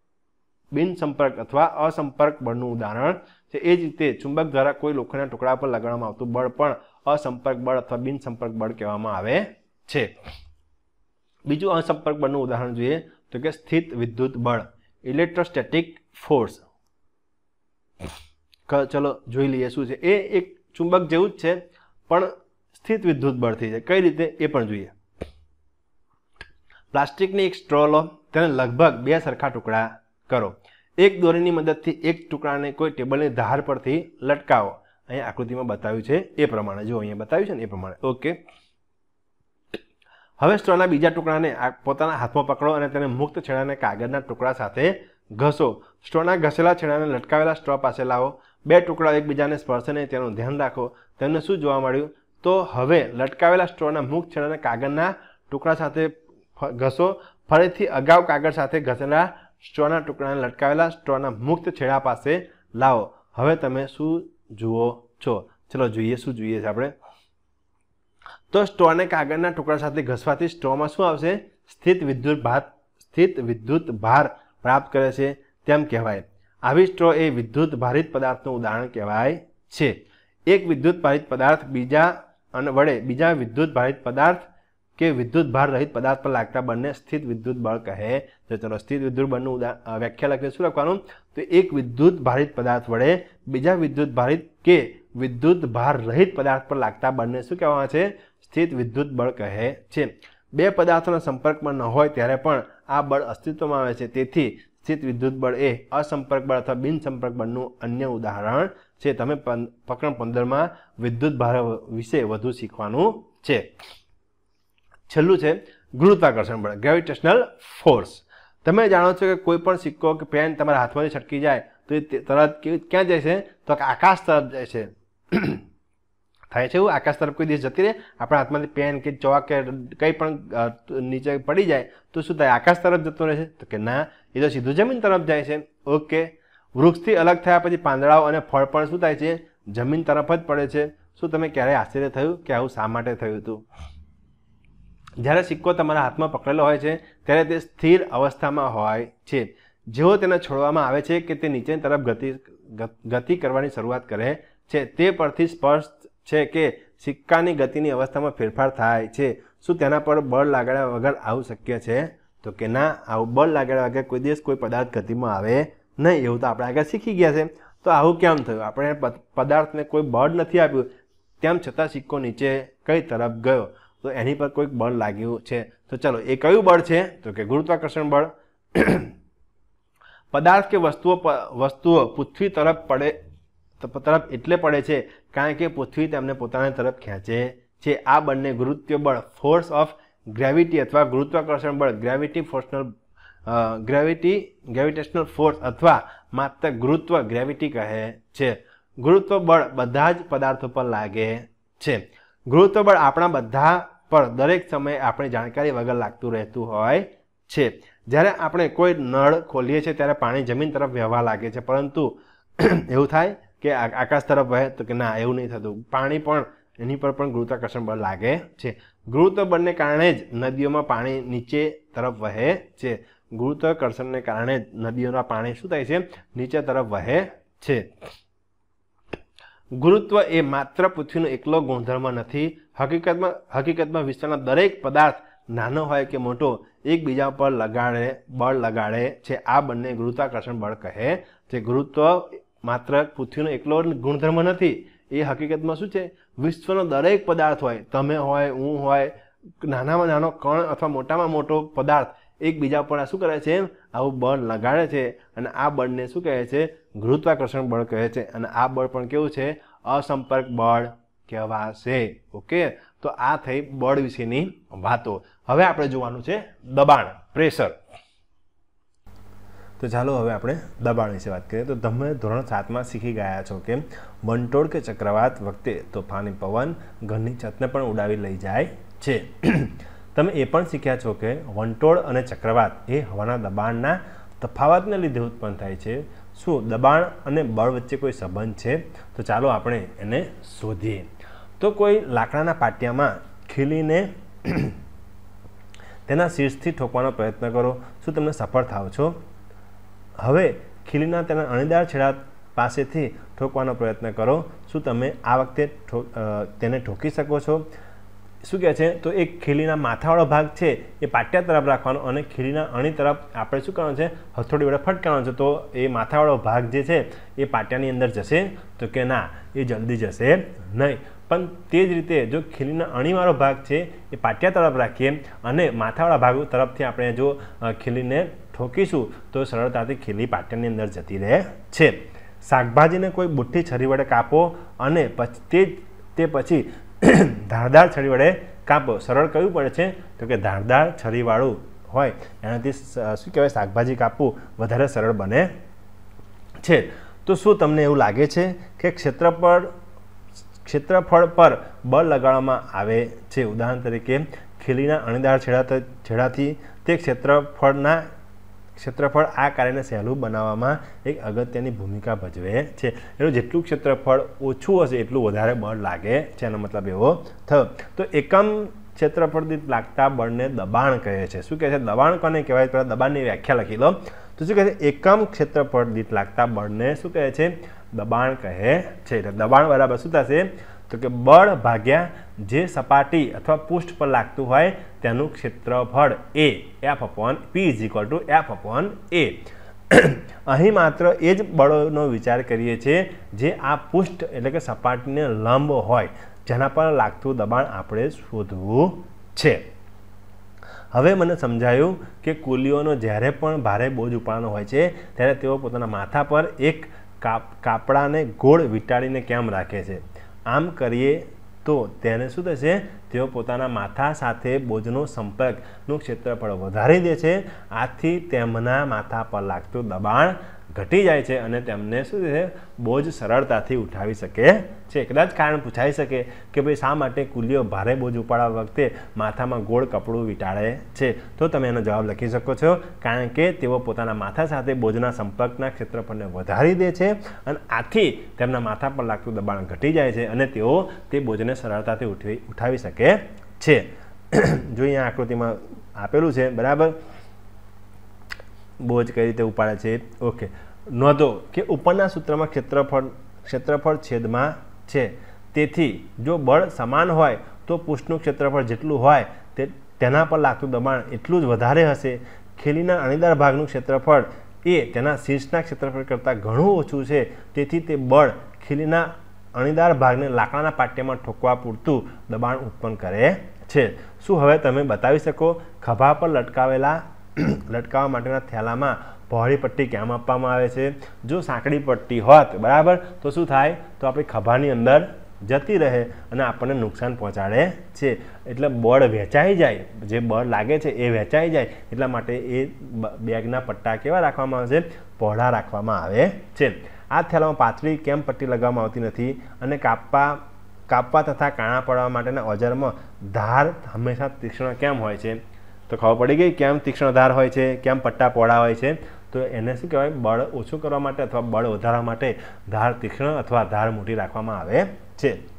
બિન સંપર્ક અથવા અસંપર્ક બળનું ઉદાહરણ છે. એ જ રીતે ચુંબક દ્વારા કોઈ લોખંડના ટુકડા પર લગાડવામાં આવતું બળ પણ અસંપર્ક બળ અથવા બિનસંપર્ક બળ કહેવામાં આવે છે. બીજું અસંપર્ક બળનું ઉદાહરણ જોઈએ તો કે સ્થિત વિદ્યુત બળ, ઇલેક્ટ્રોસ્ટેટિક ફોર્સ. ચલો જોઈ લઈએ શું છે. એ એક ચુંબક જેવું જ છે, પણ સ્થિત વિદ્યુત બળથી છે. કઈ રીતે? એ પણ જોઈએ. પ્લાસ્ટિકની એક સ્ટ્રો લો, તેને લગભગ બે સરખા ટુકડા કરો. એક દોરીની મદદથી એક ટુકડાને કોઈ ટેબલની ધાર પરથી લટકાવો. અહીંયા આકૃતિમાં બતાવ્યું છે, એ પ્રમાણે. જો અહીંયા બતાવ્યું છે ને એ પ્રમાણે. ઓકે. હવે સ્ટ્રોના બીજા ટુકડાને પોતાના હાથમાં પકડો અને તેને મુક્ત છેડાને કાગળના ટુકડા સાથે ઘસો. સ્ટ્રોના ઘસેલા છેડાને લટકાવેલા સ્ટ્રો પાસે લાવો. બે ટુકડા એકબીજાને સ્પર્શે નહીં, તેનું ધ્યાન રાખો. તેમને શું જોવા મળ્યું? તો હવે લટકાવેલા સ્ટ્રોના મુક્ત છેડાને કાગળના ટુકડા સાથે ઘસો. ફરીથી અગાઉ કાગળ સાથે ઘસેલા સ્ટ્રોના ટુકડાને લટકાવેલા સ્ટ્રોના મુક્ત છેડા પાસે લાવો. હવે તમે શું જુઓ છો? ચલો જોઈએ, શું જોઈએ છે આપણે? તો સ્ટ્રોને કાગળના ટુકડા સાથે ઘસવાથી સ્ટ્રોમાં શું આવશે? સ્થિત વિદ્યુત ભાર, સ્થિત વિદ્યુત ભાર પ્રાપ્ત કરે છે તેમ કહેવાય. આવી સ્ટ્રો એ વિદ્યુત ભારિત પદાર્થનું ઉદાહરણ કહેવાય છે. એક વિદ્યુત ભારિત પદાર્થ બીજા અને વડે બીજા વિદ્યુત ભારિત પદાર્થ કે વિદ્યુત ભાર રહિત પદાર્થ પર લાગતા બંને સ્થિત વિદ્યુત બળ કહે. તો ચલો સ્થિત વિદ્યુત બળનું વ્યાખ્યા લખીએ. શું લખવાનું? તો એક વિદ્યુત ભારિત પદાર્થ વડે બીજા વિદ્યુત ભારિત કે વિદ્યુત ભાર રહિત પદાર્થ પર લાગતા બળને શું કહેવામાં છે? સ્થિત વિદ્યુત બળ કહે છે. બે પદાર્થોના સંપર્કમાં ન હોય ત્યારે પણ આ બળ અસ્તિત્વમાં આવે છે. તેથી સ્થિત વિદ્યુત બળ એ અસંપર્ક બળ અથવા બિનસંપર્ક બળનું અન્ય ઉદાહરણ છે. તમે પ્રકરણ પંદરમાં વિદ્યુત ભાર વિશે વધુ શીખવાનું છે. છેલ્લું છે, ગુરુત્વાકર્ષણ બળ ગ્રેવિટેશનલ ફોર્સ તમે જાણો છો કે કોઈ પણ સિક્કો કે પેન તમારા હાથમાંથી છટકી જાય, તો એ તરત ક્યાં જાય છે? તો આકાશ તરફ જાય છે. થાય છે એવું? આકાશ તરફ કોઈ દિવસ જતી રહે? આપણા હાથમાંથી પેન કે ચોક કે કંઈ પણ નીચે પડી જાય, તો શું થાય? આકાશ તરફ જતો રહે છે? તો કે ના, એ તો સીધું જમીન તરફ જાય છે. ઓકે વૃક્ષથી અલગ થયા પછી પાંદડાઓ અને ફળ પણ શું થાય છે? જમીન તરફ જ પડે છે. શું તમે ક્યારેય આશ્ચર્ય થયું કે આવું શા માટે થયું હતું? જ્યારે સિક્કો તમારા હાથમાં પકડેલો હોય છે, ત્યારે તે સ્થિર અવસ્થામાં હોય છે. જેવો તેને છોડવામાં આવે છે કે તે નીચેની તરફ ગતિ ગતિ કરવાની શરૂઆત કરે છે, તે પરથી સ્પષ્ટ છે કે સિક્કાની ગતિની અવસ્થામાં ફેરફાર થાય છે. શું તેના પર બળ લાગાડ્યા વગર આવું શક્ય છે? તો કે ના, આવું બળ લાગાડ્યા વગર કોઈ દિવસ કોઈ પદાર્થ ગતિમાં આવે નહીં, એવું તો આપણે આગળ શીખી ગયા છે. તો આવું કેમ થયું? આપણે પદાર્થને કોઈ બળ નથી આપ્યું, તેમ છતાં સિક્કો નીચે કઈ તરફ ગયો? તો એની પર કોઈક બળ લાગ્યું છે. તો ચલો, એ કયું બળ છે? તો કે ગુરુત્વાકર્ષણ બળ. પદાર્થ કે વસ્તુઓ વસ્તુઓ પૃથ્વી તરફ પડે, તરફ એટલે પડે છે, કારણ કે પૃથ્વી તેમને પોતાની તરફ ખેંચે છે. આ બંને ગુરુત્વ બળ ફોર્સ ઓફ ગ્રેવિટી અથવા ગુરુત્વાકર્ષણ બળ ગ્રેવિટી ફોર્સનલ ગ્રેવિટી ગ્રેવિટેશનલ ફોર્સ અથવા માત્ર ગુરુત્વ ગ્રેવિટી કહે છે. ગુરુત્વ બળ બધા જ પદાર્થો પર લાગે છે. ગુરુત્વ બળ આપણા બધા પર દરેક સમયે આપણે જાણકારી વગર લાગતું રહેતું હોય છે. જ્યારે આપણે કોઈ નળ ખોલીએ છીએ, ત્યારે પાણી જમીન તરફ વહેવા લાગે છે. પરંતુ એવું થાય કે આકાશ તરફ વહે તો કે ના, એવું નહીં થતું. પાણી પણ એની પર પણ ગુરુત્વાકર્ષણ બળ લાગે છે. ગુરુત્વ બળને કારણે જ નદીઓમાં પાણી નીચે તરફ વહે છે. ગુરુત્વાકર્ષણને કારણે જ નદીઓના પાણી શું થાય છે? નીચે તરફ વહે છે. ગુરુત્વ એ માત્ર પૃથ્વીનો એકલો ગુણધર્મ નથી હકીકતમાં હકીકતમાં વિશ્વના દરેક પદાર્થ નાનો હોય કે મોટો, એકબીજા પર લગાડે, બળ લગાડે છે. આ બંને ગુરુત્વાકર્ષણ બળ કહે છે. ગુરુત્વ માત્ર પૃથ્વીનો એકલો ગુણધર્મ નથી. એ હકીકતમાં શું છે? વિશ્વનો દરેક પદાર્થ હોય, તમે હોય, હું હોય, નાનામાં નાનો કણ અથવા મોટામાં મોટો પદાર્થ, એકબીજા પર શું કરે છે? આવું બળ લગાડે છે. અને આ બળને શું કહે છે? ગુરુત્વાકર્ષણ બળ કહે છે. અને આ બળ પણ કેવું છે? અસંપર્ક બળ કહેવાશે. ઓકે તો આ થઈ બળ વિશેની વાતો. હવે આપણે જોવાનું છે દબાણ, પ્રેશર. તો ચાલો હવે આપણે દબાણ વિશે વાત કરીએ. તો તમે ધોરણ સાતમાં શીખી ગયા છો કે વંટોળ કે ચક્રવાત વખતે તોફાની પવન ઘરની છતને પણ ઉડાવી લઈ જાય છે. તમે એ પણ શીખ્યા છો કે વંટોળ અને ચક્રવાત એ હવાના દબાણના તફાવતને લીધે ઉત્પન્ન થાય છે. શું? દબાણ અને બળ વચ્ચે કોઈ સંબંધ છે? તો ચાલો આપણે એને શોધીએ. તો કોઈ લાકડાના પાટિયામાં ખીલીને તેના શીર્ષથી ઠોકવાનો પ્રયત્ન કરો, શું તમે સફળ થાવ છો? હવે ખીલીના તેના અણીદાર છેડા પાસેથી ઠોકવાનો પ્રયત્ન કરો, શું તમે આ વખતે તેને ઠોકી શકો છો? શું કહે છે? તો એક ખીલીના માથાવાળો ભાગ છે, એ પાટિયા તરફ રાખવાનો અને ખીલીના અણી તરફ આપણે શું કરવાનું છે? હથોડી વડે ફટકારવાનો છે. તો એ માથાવાળો ભાગ જે છે, એ પાટિયાની અંદર જશે, તો કે ના, એ જલ્દી જશે નહીં. પણ તે જ રીતે જો ખીલીના અણીવાળો ભાગ છે, એ પાટિયા તરફ રાખીએ અને માથાવાળા ભાગ તરફથી આપણે જો ખીલીને ઠોકીશું, તો સરળતાથી ખીલી પાટિયાની અંદર જતી રહે છે. શાકભાજીને કોઈ બુઠ્ઠી છરી વડે કાપો અને પછી, તે પછી ધારદાર છરી વડે કાપો. સરળ કયું પડે છે? તો કે ધારદાર છરીવાળું હોય. એનાથી શું કહેવાય? શાકભાજી કાપવું વધારે સરળ બને છે. તો શું તમને એવું લાગે છે કે ક્ષેત્રફળ ક્ષેત્રફળ પર બળ લગાડવામાં આવે છે. ઉદાહરણ તરીકે, ખીલીના અણીદાર છેડા છેડાથી તે ક્ષેત્રફળના ક્ષેત્રફળ આ કાર્યને સહેલું બનાવવામાં એક અગત્યની ભૂમિકા ભજવે છે. એનું જેટલું ક્ષેત્રફળ ઓછું હશે, એટલું વધારે બળ લાગે છે. એનો મતલબ એવો થયો. તો એકમ ક્ષેત્રફળ દીઠ લાગતા બળને દબાણ કહે છે. શું કહે છે? દબાણ કોને કહેવાય? પહેલાં દબાણની વ્યાખ્યા લખી લો. તો શું કહે છે? એકમ ક્ષેત્રફળ દીઠ લાગતા બળને શું કહે છે? દબાણ કહે છે. દબાણ બરાબર શું થશે? તો કે બળ ભાગ્યા જે સપાટી અથવા પૃષ્ઠ પર લાગતું હોય તેનું ક્ષેત્રફળ એ F upon P is equal to F upon A અહીં માત્ર એ જ બળોનો વિચાર કરીએ છીએ જે આ પૃષ્ઠ એટલે કે સપાટીને લંબ હોય, જેના પર લાગતું દબાણ આપણે શોધવું છે. હવે મને સમજાયું કે કુલીઓનો જ્યારે પણ ભારે બોજ ઉપાડવાનો હોય છે, ત્યારે તેઓ પોતાના માથા પર એક કાપ, કાપડાને ગોળ વીંટાળીને કેમ રાખે છે? આમ કરીએ તો તેને શું થશે? તેઓ પોતાના માથા સાથે બોજનો સંપર્કનું ક્ષેત્રફળ વધારી દે છે. આથી તેમના માથા પર લાગતું દબાણ ઘટી જાય છે અને તેમને શું છે, બોજ સરળતાથી ઉઠાવી શકે છે. કદાચ કારણ પૂછાઈ શકે કે ભાઈ શા માટે કુલીઓ ભારે બોજ ઉપાડવા વખતે માથામાં ગોળ કપડું વીંટાળે છે? તો તમે એનો જવાબ લખી શકો છો. કારણ કે તેઓ પોતાના માથા સાથે બોજના સંપર્કના ક્ષેત્રફળને વધારી દે છે અને આથી તેમના માથા પર લાગતું દબાણ ઘટી જાય છે અને તેઓ તે બોજને સરળતાથી ઉઠવી, ઉઠાવી શકે છે. જો અહીંયા આકૃતિમાં આપેલું છે, બરાબર? બોજ કઈ રીતે ઉપાડે છે? ઓકે. નોંધો કે ઉપરના સૂત્રમાં ક્ષેત્રફળ ક્ષેત્રફળ છેદમાં છે. તેથી જો બળ સમાન હોય તો પૃષ્ઠનું ક્ષેત્રફળ જેટલું હોય તે, તેના પર લાગતું દબાણ એટલું જ વધારે હશે. ખીલીના અણીદાર ભાગનું ક્ષેત્રફળ એ તેના શીર્ષના ક્ષેત્રફળ કરતાં ઘણું ઓછું છે. તેથી તે બળ ખીલીના અણીદાર ભાગને લાકડાના પાટિયામાં ઠોકવા પૂરતું દબાણ ઉત્પન્ન કરે છે. શું હવે તમે બતાવી શકો? ખભા પર લટકાવેલા, લટકાવવા માટેના થેલામાં પહોળી પટ્ટી કેમ આપવામાં આવે છે? જો સાંકડી પટ્ટી હોત, બરાબર? તો શું થાય? તો આપણી ખભાની અંદર જતી રહે અને આપણને નુકસાન પહોંચાડે છે. એટલે બળ વેચાઈ જાય. જે બળ લાગે છે એ વેચાઈ જાય. એટલા માટે એ બેગના પટ્ટા કેવા રાખવામાં આવે છે? પહોળા રાખવામાં આવે છે. આ થેલામાં પાતળી કેમ પટ્ટી લગાવવામાં આવતી નથી અને કાપવા કાપવા તથા કાણા પડવા માટેના ઓજારમાં ધાર હંમેશા તીક્ષ્ણ કેમ હોય છે? તો ખબર પડી ગઈ કેમ તીક્ષ્ણ ધાર હોય છે, કેમ પટ્ટા પહોળા હોય છે. તો એને શું કહેવાય? બળ ઓછું કરવા માટે અથવા બળ વધારવા માટે ધાર તીક્ષ્ણ અથવા ધાર મોટી રાખવામાં આવે છે.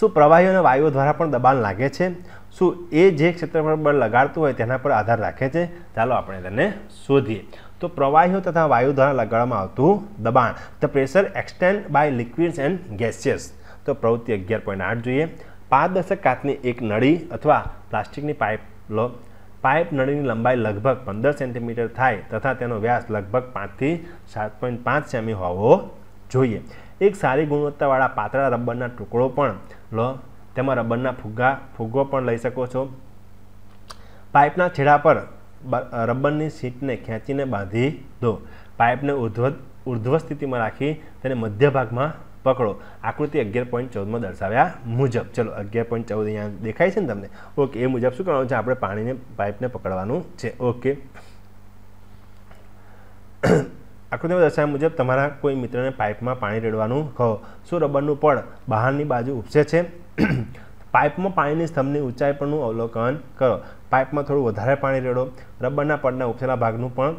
શું પ્રવાહીઓ અને વાયુઓ દ્વારા પણ દબાણ લાગે છે? શું એ જે ક્ષેત્ર પર બળ લગાડતું હોય તેના પર આધાર રાખે છે? ચાલો આપણે તેને શોધીએ. તો પ્રવાહીઓ તથા વાયુ દ્વારા લગાડવામાં આવતું દબાણ. The pressure extend by liquids and gaseous. તો પ્રવૃત્તિ અગિયાર પોઈન્ટ આઠ જોઈએ. પારદર્શક કાચની એક નળી અથવા પ્લાસ્ટિકની પાઇપ લો, પાઇપ નળીની લંબાઈ લગભગ પંદર સેન્ટીમીટર થાય તથા તેનો વ્યાસ લગભગ પાંચથી સાત પોઈન્ટ પાંચ સેમી હોવો જોઈએ. એક સારી ગુણવત્તાવાળા પાતળા રબરના ટુકડો પણ લો, તેમાં રબરના ફુગ્ગા, ફુગ્ગો પણ લઈ શકો છો. પાઇપના છેડા પર રબરની સીટને ખેંચીને બાંધી દો. પાઇપને ઉર્ધ્વ ઉર્ધ્વ સ્થિતિમાં રાખી તેને મધ્ય ભાગમાં પકડો. આકૃતિ અગિયાર પોઈન્ટ ચૌદમાં દર્શાવ્યા મુજબ. ચલો, અગિયાર પોઈન્ટ ચૌદ અહીંયા દેખાય છે ને તમને? ઓકે, એ મુજબ શું કરવાનું છે? આપણે પાણીને, પાઇપને પકડવાનું છે. ઓકે. આકૃતિમાં દર્શાવ્યા મુજબ તમારા કોઈ મિત્રને પાઇપમાં પાણી રેડવાનું કહો. શું રબરનું પડ બહારની બાજુ ઉપસે છે? પાઇપમાં પાણીની સ્તંભની ઊંચાઈ પરનું અવલોકન કરો. પાઇપમાં થોડું વધારે પાણી રેડો. રબરના પડના ઉપસેલા ભાગનું પણ,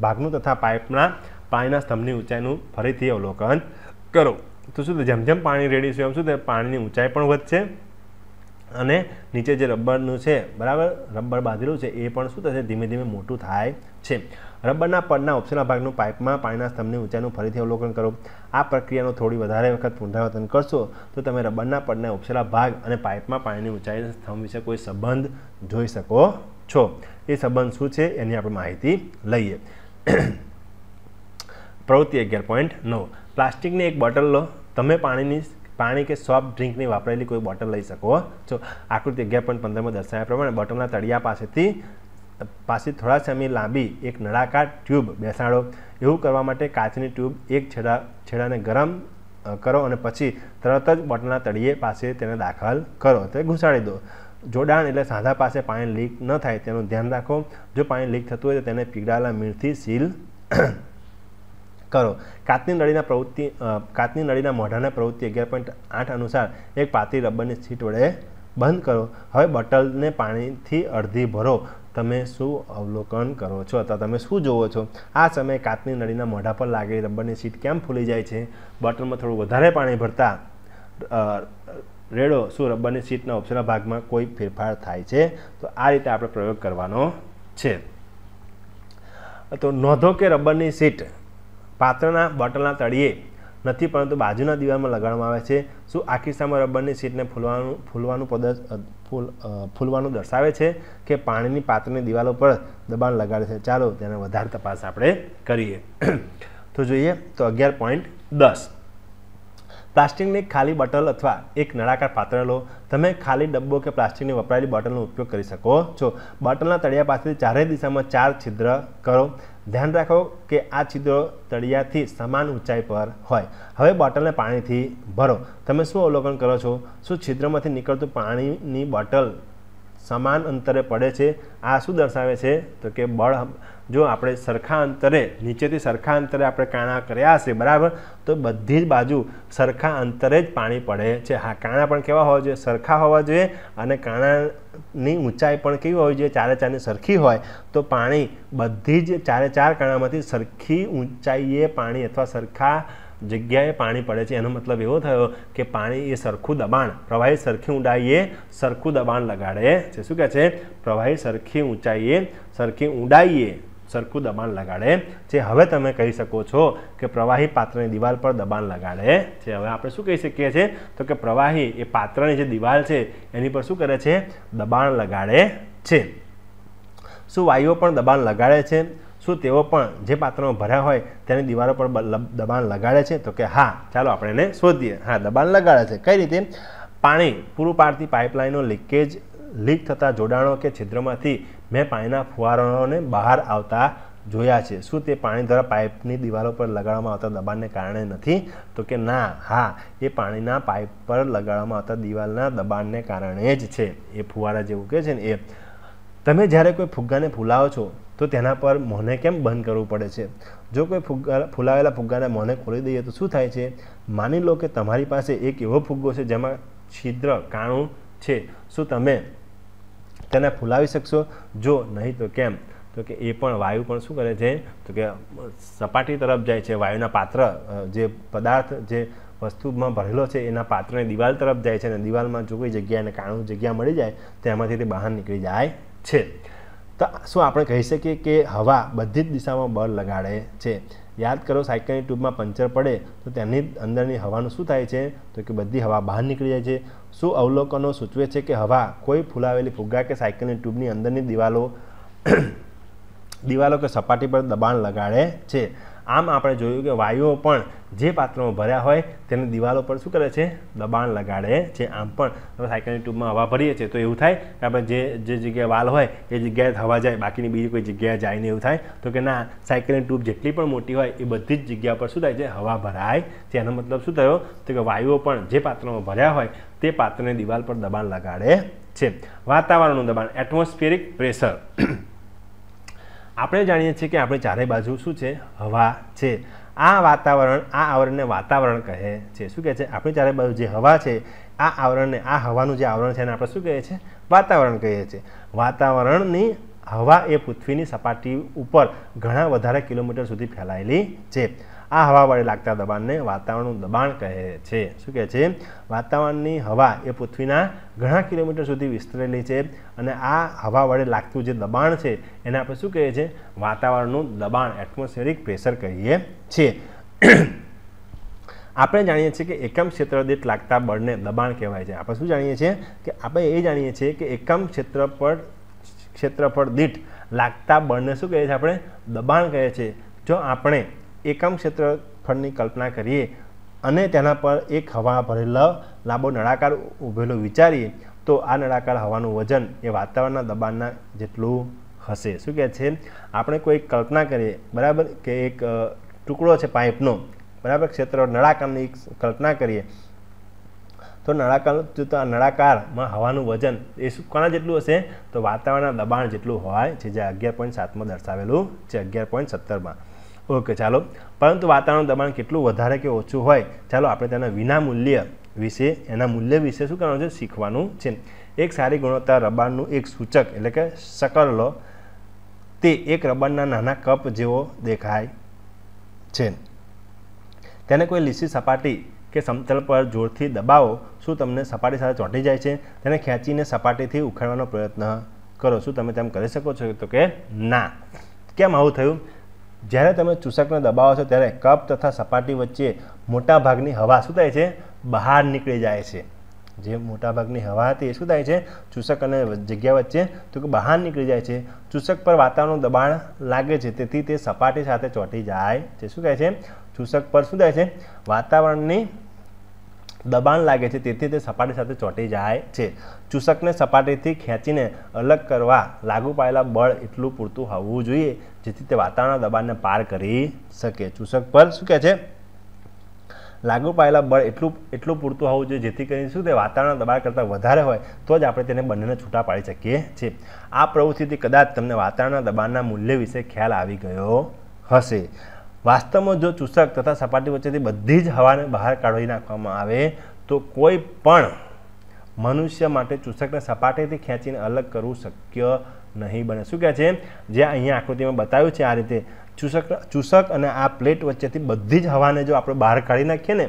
ભાગનું તથા પાઇપના પાણીના સ્તંભની ઊંચાઈનું ફરીથી અવલોકન કરો. તો શું જેમ જેમ પાણી રેડીશું એમ શું થાય? પાણીની ઊંચાઈ પણ વધશે અને નીચે જે રબરનું છે, બરાબર? રબર બાંધેલું છે, એ પણ શું થશે? ધીમે ધીમે મોટું થાય છે. રબરના પડના ઉપસેલા ભાગનું પાઇપમાં પાણીના સ્તંભની ઊંચાઈનું ફરીથી અવલોકન કરો. આ પ્રક્રિયાનો થોડી વધારે વખત પુનરાવર્તન કરશો, તો તમે રબરના પડના ઉપસેલા ભાગ અને પાઇપમાં પાણીની ઊંચાઈના સ્તંભ વિશે કોઈ સંબંધ જોઈ શકો છો. એ સંબંધ શું છે? એની આપણે માહિતી લઈએ. પ્રવૃત્તિ અગિયાર પોઈન્ટ નવ. પ્લાસ્ટિકની એક બોટલ લો. તમે પાણીની પાણી કે સોફ્ટ ડ્રિંકની વાપરેલી કોઈ બોટલ લઈ શકો છો આકૃતિ અગિયાર પોઈન્ટ પંદરમાં દર્શાવ્યા પ્રમાણે બોટલના તળિયા પાસેથી પાસે થોડા સમય લાંબી એક નળાકાર ટ્યુબ બેસાડો. એવું કરવા માટે કાચની ટ્યુબ એક છેડા, છેડાને ગરમ કરો અને પછી તરત જ બોટલના તળિયે પાસે તેને દાખલ કરો. તે ઘૂસાડી દો. જોડાણ એટલે સાંધા પાસે પાણી લીક ન થાય તેનું ધ્યાન રાખો. જો પાણી લીક થતું હોય તો તેને પીગળાયેલા મીણથી સીલ કરો. કાચની નળીના પ્રવૃત્તિ કાચની નળીના મોઢાના પ્રવૃત્તિ અગિયાર પોઈન્ટ આઠ અનુસાર એક પાતળી રબરની સીટ વડે બંધ કરો. હવે બોટલને પાણીથી અડધી ભરો. તમે શું અવલોકન કરો છો? અથવા તમે શું જુઓ છો? આ સમયે કાચની નળીના મોઢા પર લાગેલી રબરની સીટ કેમ ફૂલી જાય છે? બોટલમાં થોડું વધારે પાણી ભરતા રેડો શું રબરની સીટના ઉપરના ભાગમાં કોઈ ફેરફાર થાય છે? તો આ રીતે આપણે પ્રયોગ કરવાનો છે. તો નોંધો કે રબરની સીટ પાત્રના બોટલના તળિયે. નથી, પરંતુ બાજુના દિવાલમાં લગાડવામાં આવે છે. શું આ કિસ્સામાં રબરની સીટને ફૂલવાનું ફૂલવાનું પદર્શ ફૂલ ફૂલવાનું દર્શાવે છે કે પાણીની પાત્રની દિવાલો પર દબાણ લગાડે છે? ચાલો, તેને વધારે તપાસ આપણે કરીએ. તો જોઈએ, તો અગિયાર પોઈન્ટ દસ. પ્લાસ્ટિકની ખાલી બોટલ અથવા એક નળાકાર પાત્ર લો. તમે ખાલી ડબ્બો કે પ્લાસ્ટિકની વપરાયેલી બોટલનો ઉપયોગ કરી શકો છો. બોટલના તળિયા પાસેથી ચારેય દિશામાં ચાર છિદ્ર કરો. ધ્યાન રાખો કે આ છિદ્રો તળિયાથી સમાન ઊંચાઈ પર હોય. હવે બોટલને પાણીથી ભરો. તમે શું અવલોકન કરો છો? શું છિદ્રમાંથી નીકળતું પાણીની બોટલ સમાન અંતરે પડે છે? આ શું દર્શાવે છે? તો કે બળ જો આપણે સરખા અંતરે, નીચેથી સરખા અંતરે આપણે કાણા કર્યા હશે, બરાબર? તો બધી જ બાજુ સરખા અંતરે જ પાણી પડે છે. હા, કાણા પણ કેવા હોવા જોઈએ? સરખા હોવા જોઈએ અને કાણાની ઊંચાઈ પણ કેવી હોવી જોઈએ? ચારે ચારની સરખી હોય તો પાણી બધી જ ચારે ચાર કણામાંથી સરખી ઊંચાઈએ પાણી અથવા સરખા જગ્યાએ પાણી પડે છે. એનો મતલબ એવો થયો કે પાણી એ સરખું દબાણ, પ્રવાહી સરખી ઊંડાઈએ સરખું દબાણ લગાડે છે. શું કહે છે? પ્રવાહી સરખી ઊંચાઈએ સરખી ઊંડાઈએ સરખું દબાણ લગાડે. છે હવે તમે કહી શકો છો કે પ્રવાહી પાત્રની દિવાલ પર દબાણ લગાડે છે. હવે આપણે શું કહી શકીએ છીએ? તો કે પ્રવાહી એ પાત્રની જે દિવાલ છે, એની પર શું કરે છે? દબાણ લગાડે છે. શું વાયુઓ પણ દબાણ લગાડે છે? શું તેઓ પણ જે પાત્રમાં ભર્યા હોય, તેની દિવાલો પર દબાણ લગાડે છે? તો કે હા, ચાલો આપણે એને શોધીએ. હા, દબાણ લગાડે છે. કઈ રીતે? પાણી પૂરું પાડતી પાઇપલાઇનનો લીકેજ લીક થતા જોડાણો કે છિદ્રમાંથી મેં પાણીના ફુવારાઓને બહાર આવતા જોયા છે. શું તે પાણી દ્વારા પાઇપની દિવાલો પર લગાડવામાં આવતા દબાણને કારણે નથી? તો કે ના, હા, એ પાણીના પાઇપ પર લગાડવામાં આવતા દિવાલના દબાણને કારણે જ છે. એ ફુવારા જેવું કહે છે ને, એ. તમે જ્યારે કોઈ ફુગ્ગાને ફૂલાવો છો, તો તેના પર મોને કેમ બંધ કરવું પડે છે? જો કોઈ ફુગ્ગા, ફૂલાવેલા ફુગ્ગાને મોને ખોલી દઈએ તો શું થાય છે? માની લો કે તમારી પાસે એક એવો ફુગ્ગો છે જેમાં છિદ્ર કાણું છે. શું તમે તેને ફૂલાવી શકશો? જો નહીં, તો કેમ? તો કે એ પણ વાયુ પણ શું કરે છે? તો કે સપાટી તરફ જાય છે, વાયુના પાત્ર જે પદાર્થ, જે વસ્તુમાં ભરેલો છે, એના પાત્રને દિવાલ તરફ જાય છે અને દિવાલમાં જો કોઈ જગ્યા અને કાણું જગ્યા મળી જાય, તો એમાંથી તે બહાર નીકળી જાય છે. તો શું આપણે કહી શકીએ કે હવા બધી જ દિશામાં બળ લગાડે છે? યાદ કરો, સાયકલની ટ્યુબમાં પંચર પડે તો તેની અંદરની હવાનું શું થાય છે? તો કે બધી હવા બહાર નીકળી જાય છે. શું અવલોકનો સૂચવે છે કે હવા કોઈ ફૂલાવેલી ફુગ્ગા કે સાયકલની ટ્યુબની અંદરની દિવાલો દિવાલો કે સપાટી પર દબાણ લગાડે છે? આમ આપણે જોયું કે વાયુઓ પણ જે પાત્રમાં ભર્યા હોય તેને દિવાલો પર શું કરે છે? દબાણ લગાડે છે. આમ પણ આપણે સાયકલની ટ્યુબમાં હવા ભરીએ છીએ તો એવું થાય કે આપણે જે જે જગ્યાએ વાલ હોય એ જગ્યાએ હવા જાય, બાકીની બીજી કોઈ જગ્યાએ જાય ને એવું થાય. તો કે ના, સાયકલની ટ્યુબ જેટલી પણ મોટી હોય એ બધી જ જગ્યા પર શું થાય છે? હવા ભરાય છે. એનો મતલબ શું થયો? તો કે વાયુઓ પણ જે પાત્રમાં ભર્યા હોય તે પાત્રની દિવાલ પર દબાણ લગાડે છે. વાતાવરણનું દબાણ એટમોસ્ફિયરિક પ્રેશર આપણે જાણીએ છીએ કે આપણી ચારે બાજુ શું છે? હવા છે. આ વાતાવરણ, આ આવરણને વાતાવરણ કહે છે. શું કહે છે? આપણી ચારે બાજુ જે હવા છે, આ આવરણને, આ હવાનું જે આવરણ છે એને આપણે શું કહે છે વાતાવરણ કહીએ છીએ. વાતાવરણની હવા એ પૃથ્વીની સપાટી ઉપર ઘણા વધારે કિલોમીટર સુધી ફેલાયેલી છે. આ હવા વડે લાગતા દબાણને વાતાવરણનું દબાણ કહે છે. શું કહે છે? વાતાવરણની હવા એ પૃથ્વીના ઘણા કિલોમીટર સુધી વિસ્તરેલી છે અને આ હવા વડે લાગતું જે દબાણ છે એને આપણે શું કહીએ છીએ? વાતાવરણનું દબાણ એટમોસ્ફેરિક પ્રેશર કહીએ છીએ. આપણે જાણીએ છીએ કે એકમ ક્ષેત્ર દીઠ લાગતા બળને દબાણ કહેવાય છે. આપણે શું જાણીએ છીએ? કે આપણે એ જાણીએ છીએ કે એકમ ક્ષેત્રફળ ક્ષેત્રફળ દીઠ લાગતા બળને શું કહે છે આપણે? દબાણ કહે છે. જો આપણે એકમ ક્ષેત્રફળની કલ્પના કરીએ અને તેના પર એક હવા ભરેલો લાંબો નળાકાર ઊભેલો વિચારીએ, તો આ નળાકાર હવાનું વજન એ વાતાવરણના દબાણના જેટલું હશે. શું કહે છે? આપણે કોઈ કલ્પના કરીએ, બરાબર? કે એક ટુકડો છે પાઇપનો, બરાબર? ક્ષેત્ર નળાકારની કલ્પના કરીએ, તો નળાકાર તો આ નળાકારમાં હવાનું વજન એ કોના જેટલું હશે? તો વાતાવરણના દબાણ જેટલું હોય છે જે અગિયાર પોઈન્ટ સાતમાં દર્શાવેલું છે, અગિયાર પોઈન્ટ સત્તરમાં. ઓકે, ચાલો. પરંતુ વાતાવરણ દબાણ કેટલું વધારે કે ઓછું હોય, ચાલો આપણે તેના વિના મૂલ્ય વિશે, એના મૂલ્ય વિશે શું કરવાનું છે? શીખવાનું છે. એક સારી ગુણવત્તા રબારનું એક સૂચક એટલે કે શકર લો તે એક રબરના નાના કપ જેવો દેખાય છે. તેને કોઈ લીસી સપાટી કે સમતલ પર જોરથી દબાવો, શું તમને સપાટી સાથે ચોંટી જાય છે? તેને ખેંચીને સપાટીથી ઉખાડવાનો પ્રયત્ન કરો. શું તમે તેમ કરી શકો છો? તો કે ના. કેમ આવું થયું? જ્યારે તમે ચૂસકને દબાવો છો ત્યારે કપ તથા સપાટી વચ્ચે મોટાભાગની હવા શું થાય છે? બહાર નીકળી જાય છે. જે મોટાભાગની હવા હતી એ શું થાય છે? ચૂસક અને જગ્યા વચ્ચે તો કે બહાર નીકળી જાય છે. ચૂસક પર વાતાવરણનું દબાણ લાગે છે. તેથી તે સપાટી સાથે ચોંટી જાય છે. શું કહે છે? ચૂસક પર શું થાય છે? વાતાવરણની દબાણ લાગે છે. તેથી તે સપાટી સાથે ચોંટી જાય છે. ચૂસકને સપાટીથી ખેંચીને અલગ કરવા લાગુ પાડેલા બળ એટલું પૂરતું હોવું જોઈએ. જેથી તે વાતાવરણના દબાણને પાર કરી શકે. ચૂસક પર શું કહે છે? લાગુ પાયેલા બળ એટલું એટલું પૂરતું હોવું જોઈએ, જેથી કરીને શું તે વાતાવરણ દબાણ કરતાં વધારે હોય, તો જ આપણે તેને બંનેને છૂટા પાડી શકીએ છીએ. આ પ્રવૃત્તિથી કદાચ તમને વાતાવરણના દબાણના મૂલ્ય વિશે ખ્યાલ આવી ગયો હશે. વાસ્તવમાં જો ચૂસક તથા સપાટી વચ્ચેથી બધી જ હવાને બહાર કાઢી નાખવામાં આવે, તો કોઈ પણ મનુષ્ય માટે ચૂસકને સપાટીથી ખેંચીને અલગ કરવું શક્ય નહીં બને. શું કહે છે? જે અહીંયા આકૃતિમાં બતાવ્યું છે, આ રીતે ચૂસક ચૂસક અને આ પ્લેટ વચ્ચેથી બધી જ હવાને જો આપણે બહાર કાઢી નાખીએ ને,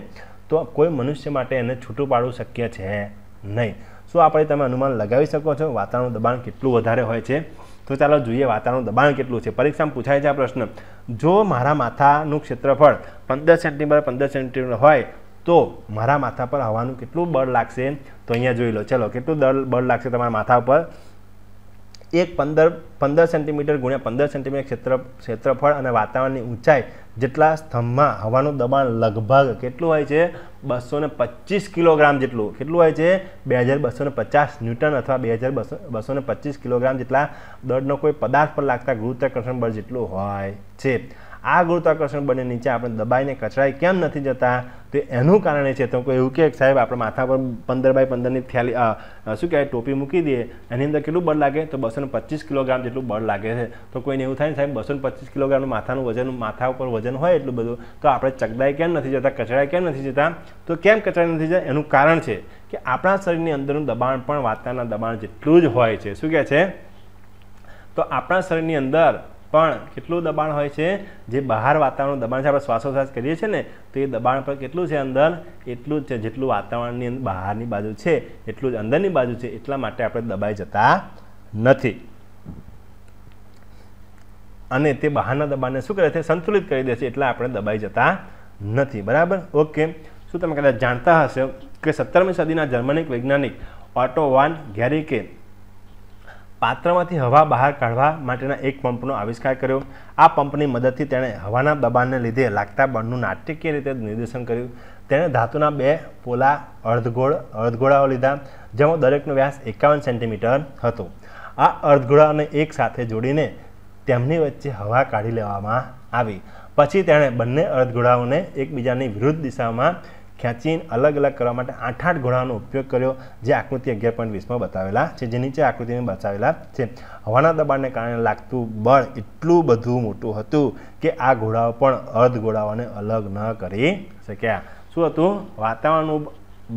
તો કોઈ મનુષ્ય માટે એને છૂટું પાડવું શક્ય છે નહીં. શું આપણે તમે અનુમાન લગાવી શકો છો? વાતાવરણનું દબાણ કેટલું વધારે હોય છે? તો ચાલો જોઈએ વાતાવરણનું દબાણ કેટલું છે. પરીક્ષામાં પૂછાય છે આ પ્રશ્ન, જો મારા માથાનું ક્ષેત્રફળ પંદર સેન્ટીમીટર પંદર સેન્ટીમીટર હોય, તો મારા માથા પર હવાનું કેટલું બળ લાગશે? તો અહીંયા જોઈ લો. ચલો, કેટલું દળ, બળ લાગશે તમારા માથા ઉપર? એક પંદર પંદર સેન્ટીમીટર ગુણ્યા પંદર સેન્ટીમીટર ક્ષેત્ર, ક્ષેત્રફળ અને વાતાવરણની ઊંચાઈ જેટલા સ્તંભમાં હવાનું દબાણ લગભગ કેટલું હોય છે? બસો ને પચીસ કિલોગ્રામ જેટલું. કેટલું હોય છે? બે હજાર બસો ને પચાસ ન્યૂટન અથવા બે હજાર બસો બસો ને પચીસ કિલોગ્રામ જેટલા દળનો કોઈ પદાર્થ પર લાગતા ગુરુત્વાકર્ષણ બળ જેટલું હોય છે. આ ગુરુત્વાકર્ષણ બને નીચે આપણે દબાઈને કચરાઈ કેમ નથી જતા? તો એનું કારણે છે, તો કોઈ એવું કે સાહેબ, આપણે માથા પર પંદર બાય પંદરની થેલી શું કહેવાય, ટોપી મૂકી દઈએ, એની અંદર કેટલું બળ લાગે? તો બસો પચીસ કિલોગ્રામ જેટલું બળ લાગે છે. તો કોઈને એવું થાય ને, સાહેબ બસો પચીસ કિલોગ્રામનું માથાનું વજન, માથા ઉપર વજન હોય એટલું બધું, તો આપણે ચકડાઈ કેમ નથી જતા? કચરાઈ કેમ નથી જતા? તો કેમ કચરાઈ નથી જતા? એનું કારણ છે કે આપણા શરીરની અંદરનું દબાણ પણ વાતાવરણના દબાણ જેટલું જ હોય છે. શું કહે છે? તો આપણા શરીરની અંદર પણ કેટલું દબાણ હોય છે? જે બહાર વાતાવરણ દબાણ છે, આપણે શ્વાસોશ્વાસ કરીએ છીએ ને, તો એ દબાણ પર કેટલું છે અંદર? એટલું જ છે, જેટલું વાતાવરણની બહારની બાજુ છે, એટલું જ અંદરની બાજુ છે, એટલા માટે આપણે દબાઈ જતા નથી. અને તે બહારના દબાણને શું કરે છે? સંતુલિત કરી દે છે, એટલે આપણે દબાઈ જતા નથી. બરાબર? ઓકે. શું તમે કદાચ જાણતા હશો કે સત્તરમી સદીના જર્મનિક વૈજ્ઞાનિક ઓટો વાન ગેરિકે પાત્રમાંથી હવા બહાર કાઢવા માટેના એક પંપનો આવિષ્કાર કર્યો. આ પંપની મદદથી તેણે હવાના દબાણને લીધે લાગતા બળનું નાટકીય રીતે નિર્દેશન કર્યું. તેણે ધાતુના બે પોલા અર્ધગોળ અર્ધગોળાઓ લીધા, જેમાં દરેકનો વ્યાસ એકાવન સેન્ટીમીટર હતો. આ અર્ધગોળાઓને એક સાથે જોડીને તેમની વચ્ચે હવા કાઢી લેવામાં આવી. પછી તેણે બંને અર્ધગોળાઓને એકબીજાની વિરુદ્ધ દિશામાં ખેંચીને અલગ અલગ કરવા માટે આઠ આઠ ઘોડાનો ઉપયોગ કર્યો, જે આકૃતિ અગિયાર પોઈન્ટ વીસમાં બતાવેલા છે, જે નીચે આકૃતિમાં બતાવેલા છે. હવાના દબાણને કારણે લાગતું બળ એટલું બધું મોટું હતું કે આ ઘોડાઓ પણ અર્ધ ઘોડાઓને અલગ ન કરી શક્યા. શું હતું? વાતાવરણનું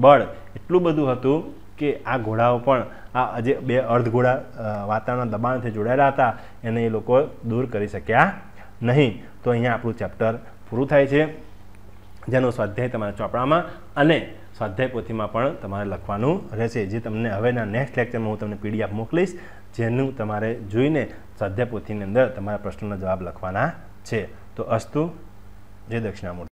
બળ એટલું બધું હતું કે આ ઘોડાઓ પણ આ જે બે અર્ધ ઘોડા વાતાવરણના દબાણથી જોડાયેલા હતા, એને એ લોકો દૂર કરી શક્યા નહીં. તો અહીંયા આપણું ચેપ્ટર પૂરું થાય છે. જેનો સ્વાધ્યાય તમારા ચોપડામાં અને સ્વાધ્યાય પોથીમાં પણ તમારે લખવાનું રહેશે. જે તમને હવેના નેક્સ્ટ લેક્ચરમાં હું તમને પીડીએફ મોકલીશ, જેનું તમારે જોઈને સ્વાધ્યાય પોથીની અંદર તમારા પ્રશ્નોના જવાબ લખવાના છે. તો અસ્તુ, જય દક્ષિણામૂર્તિ.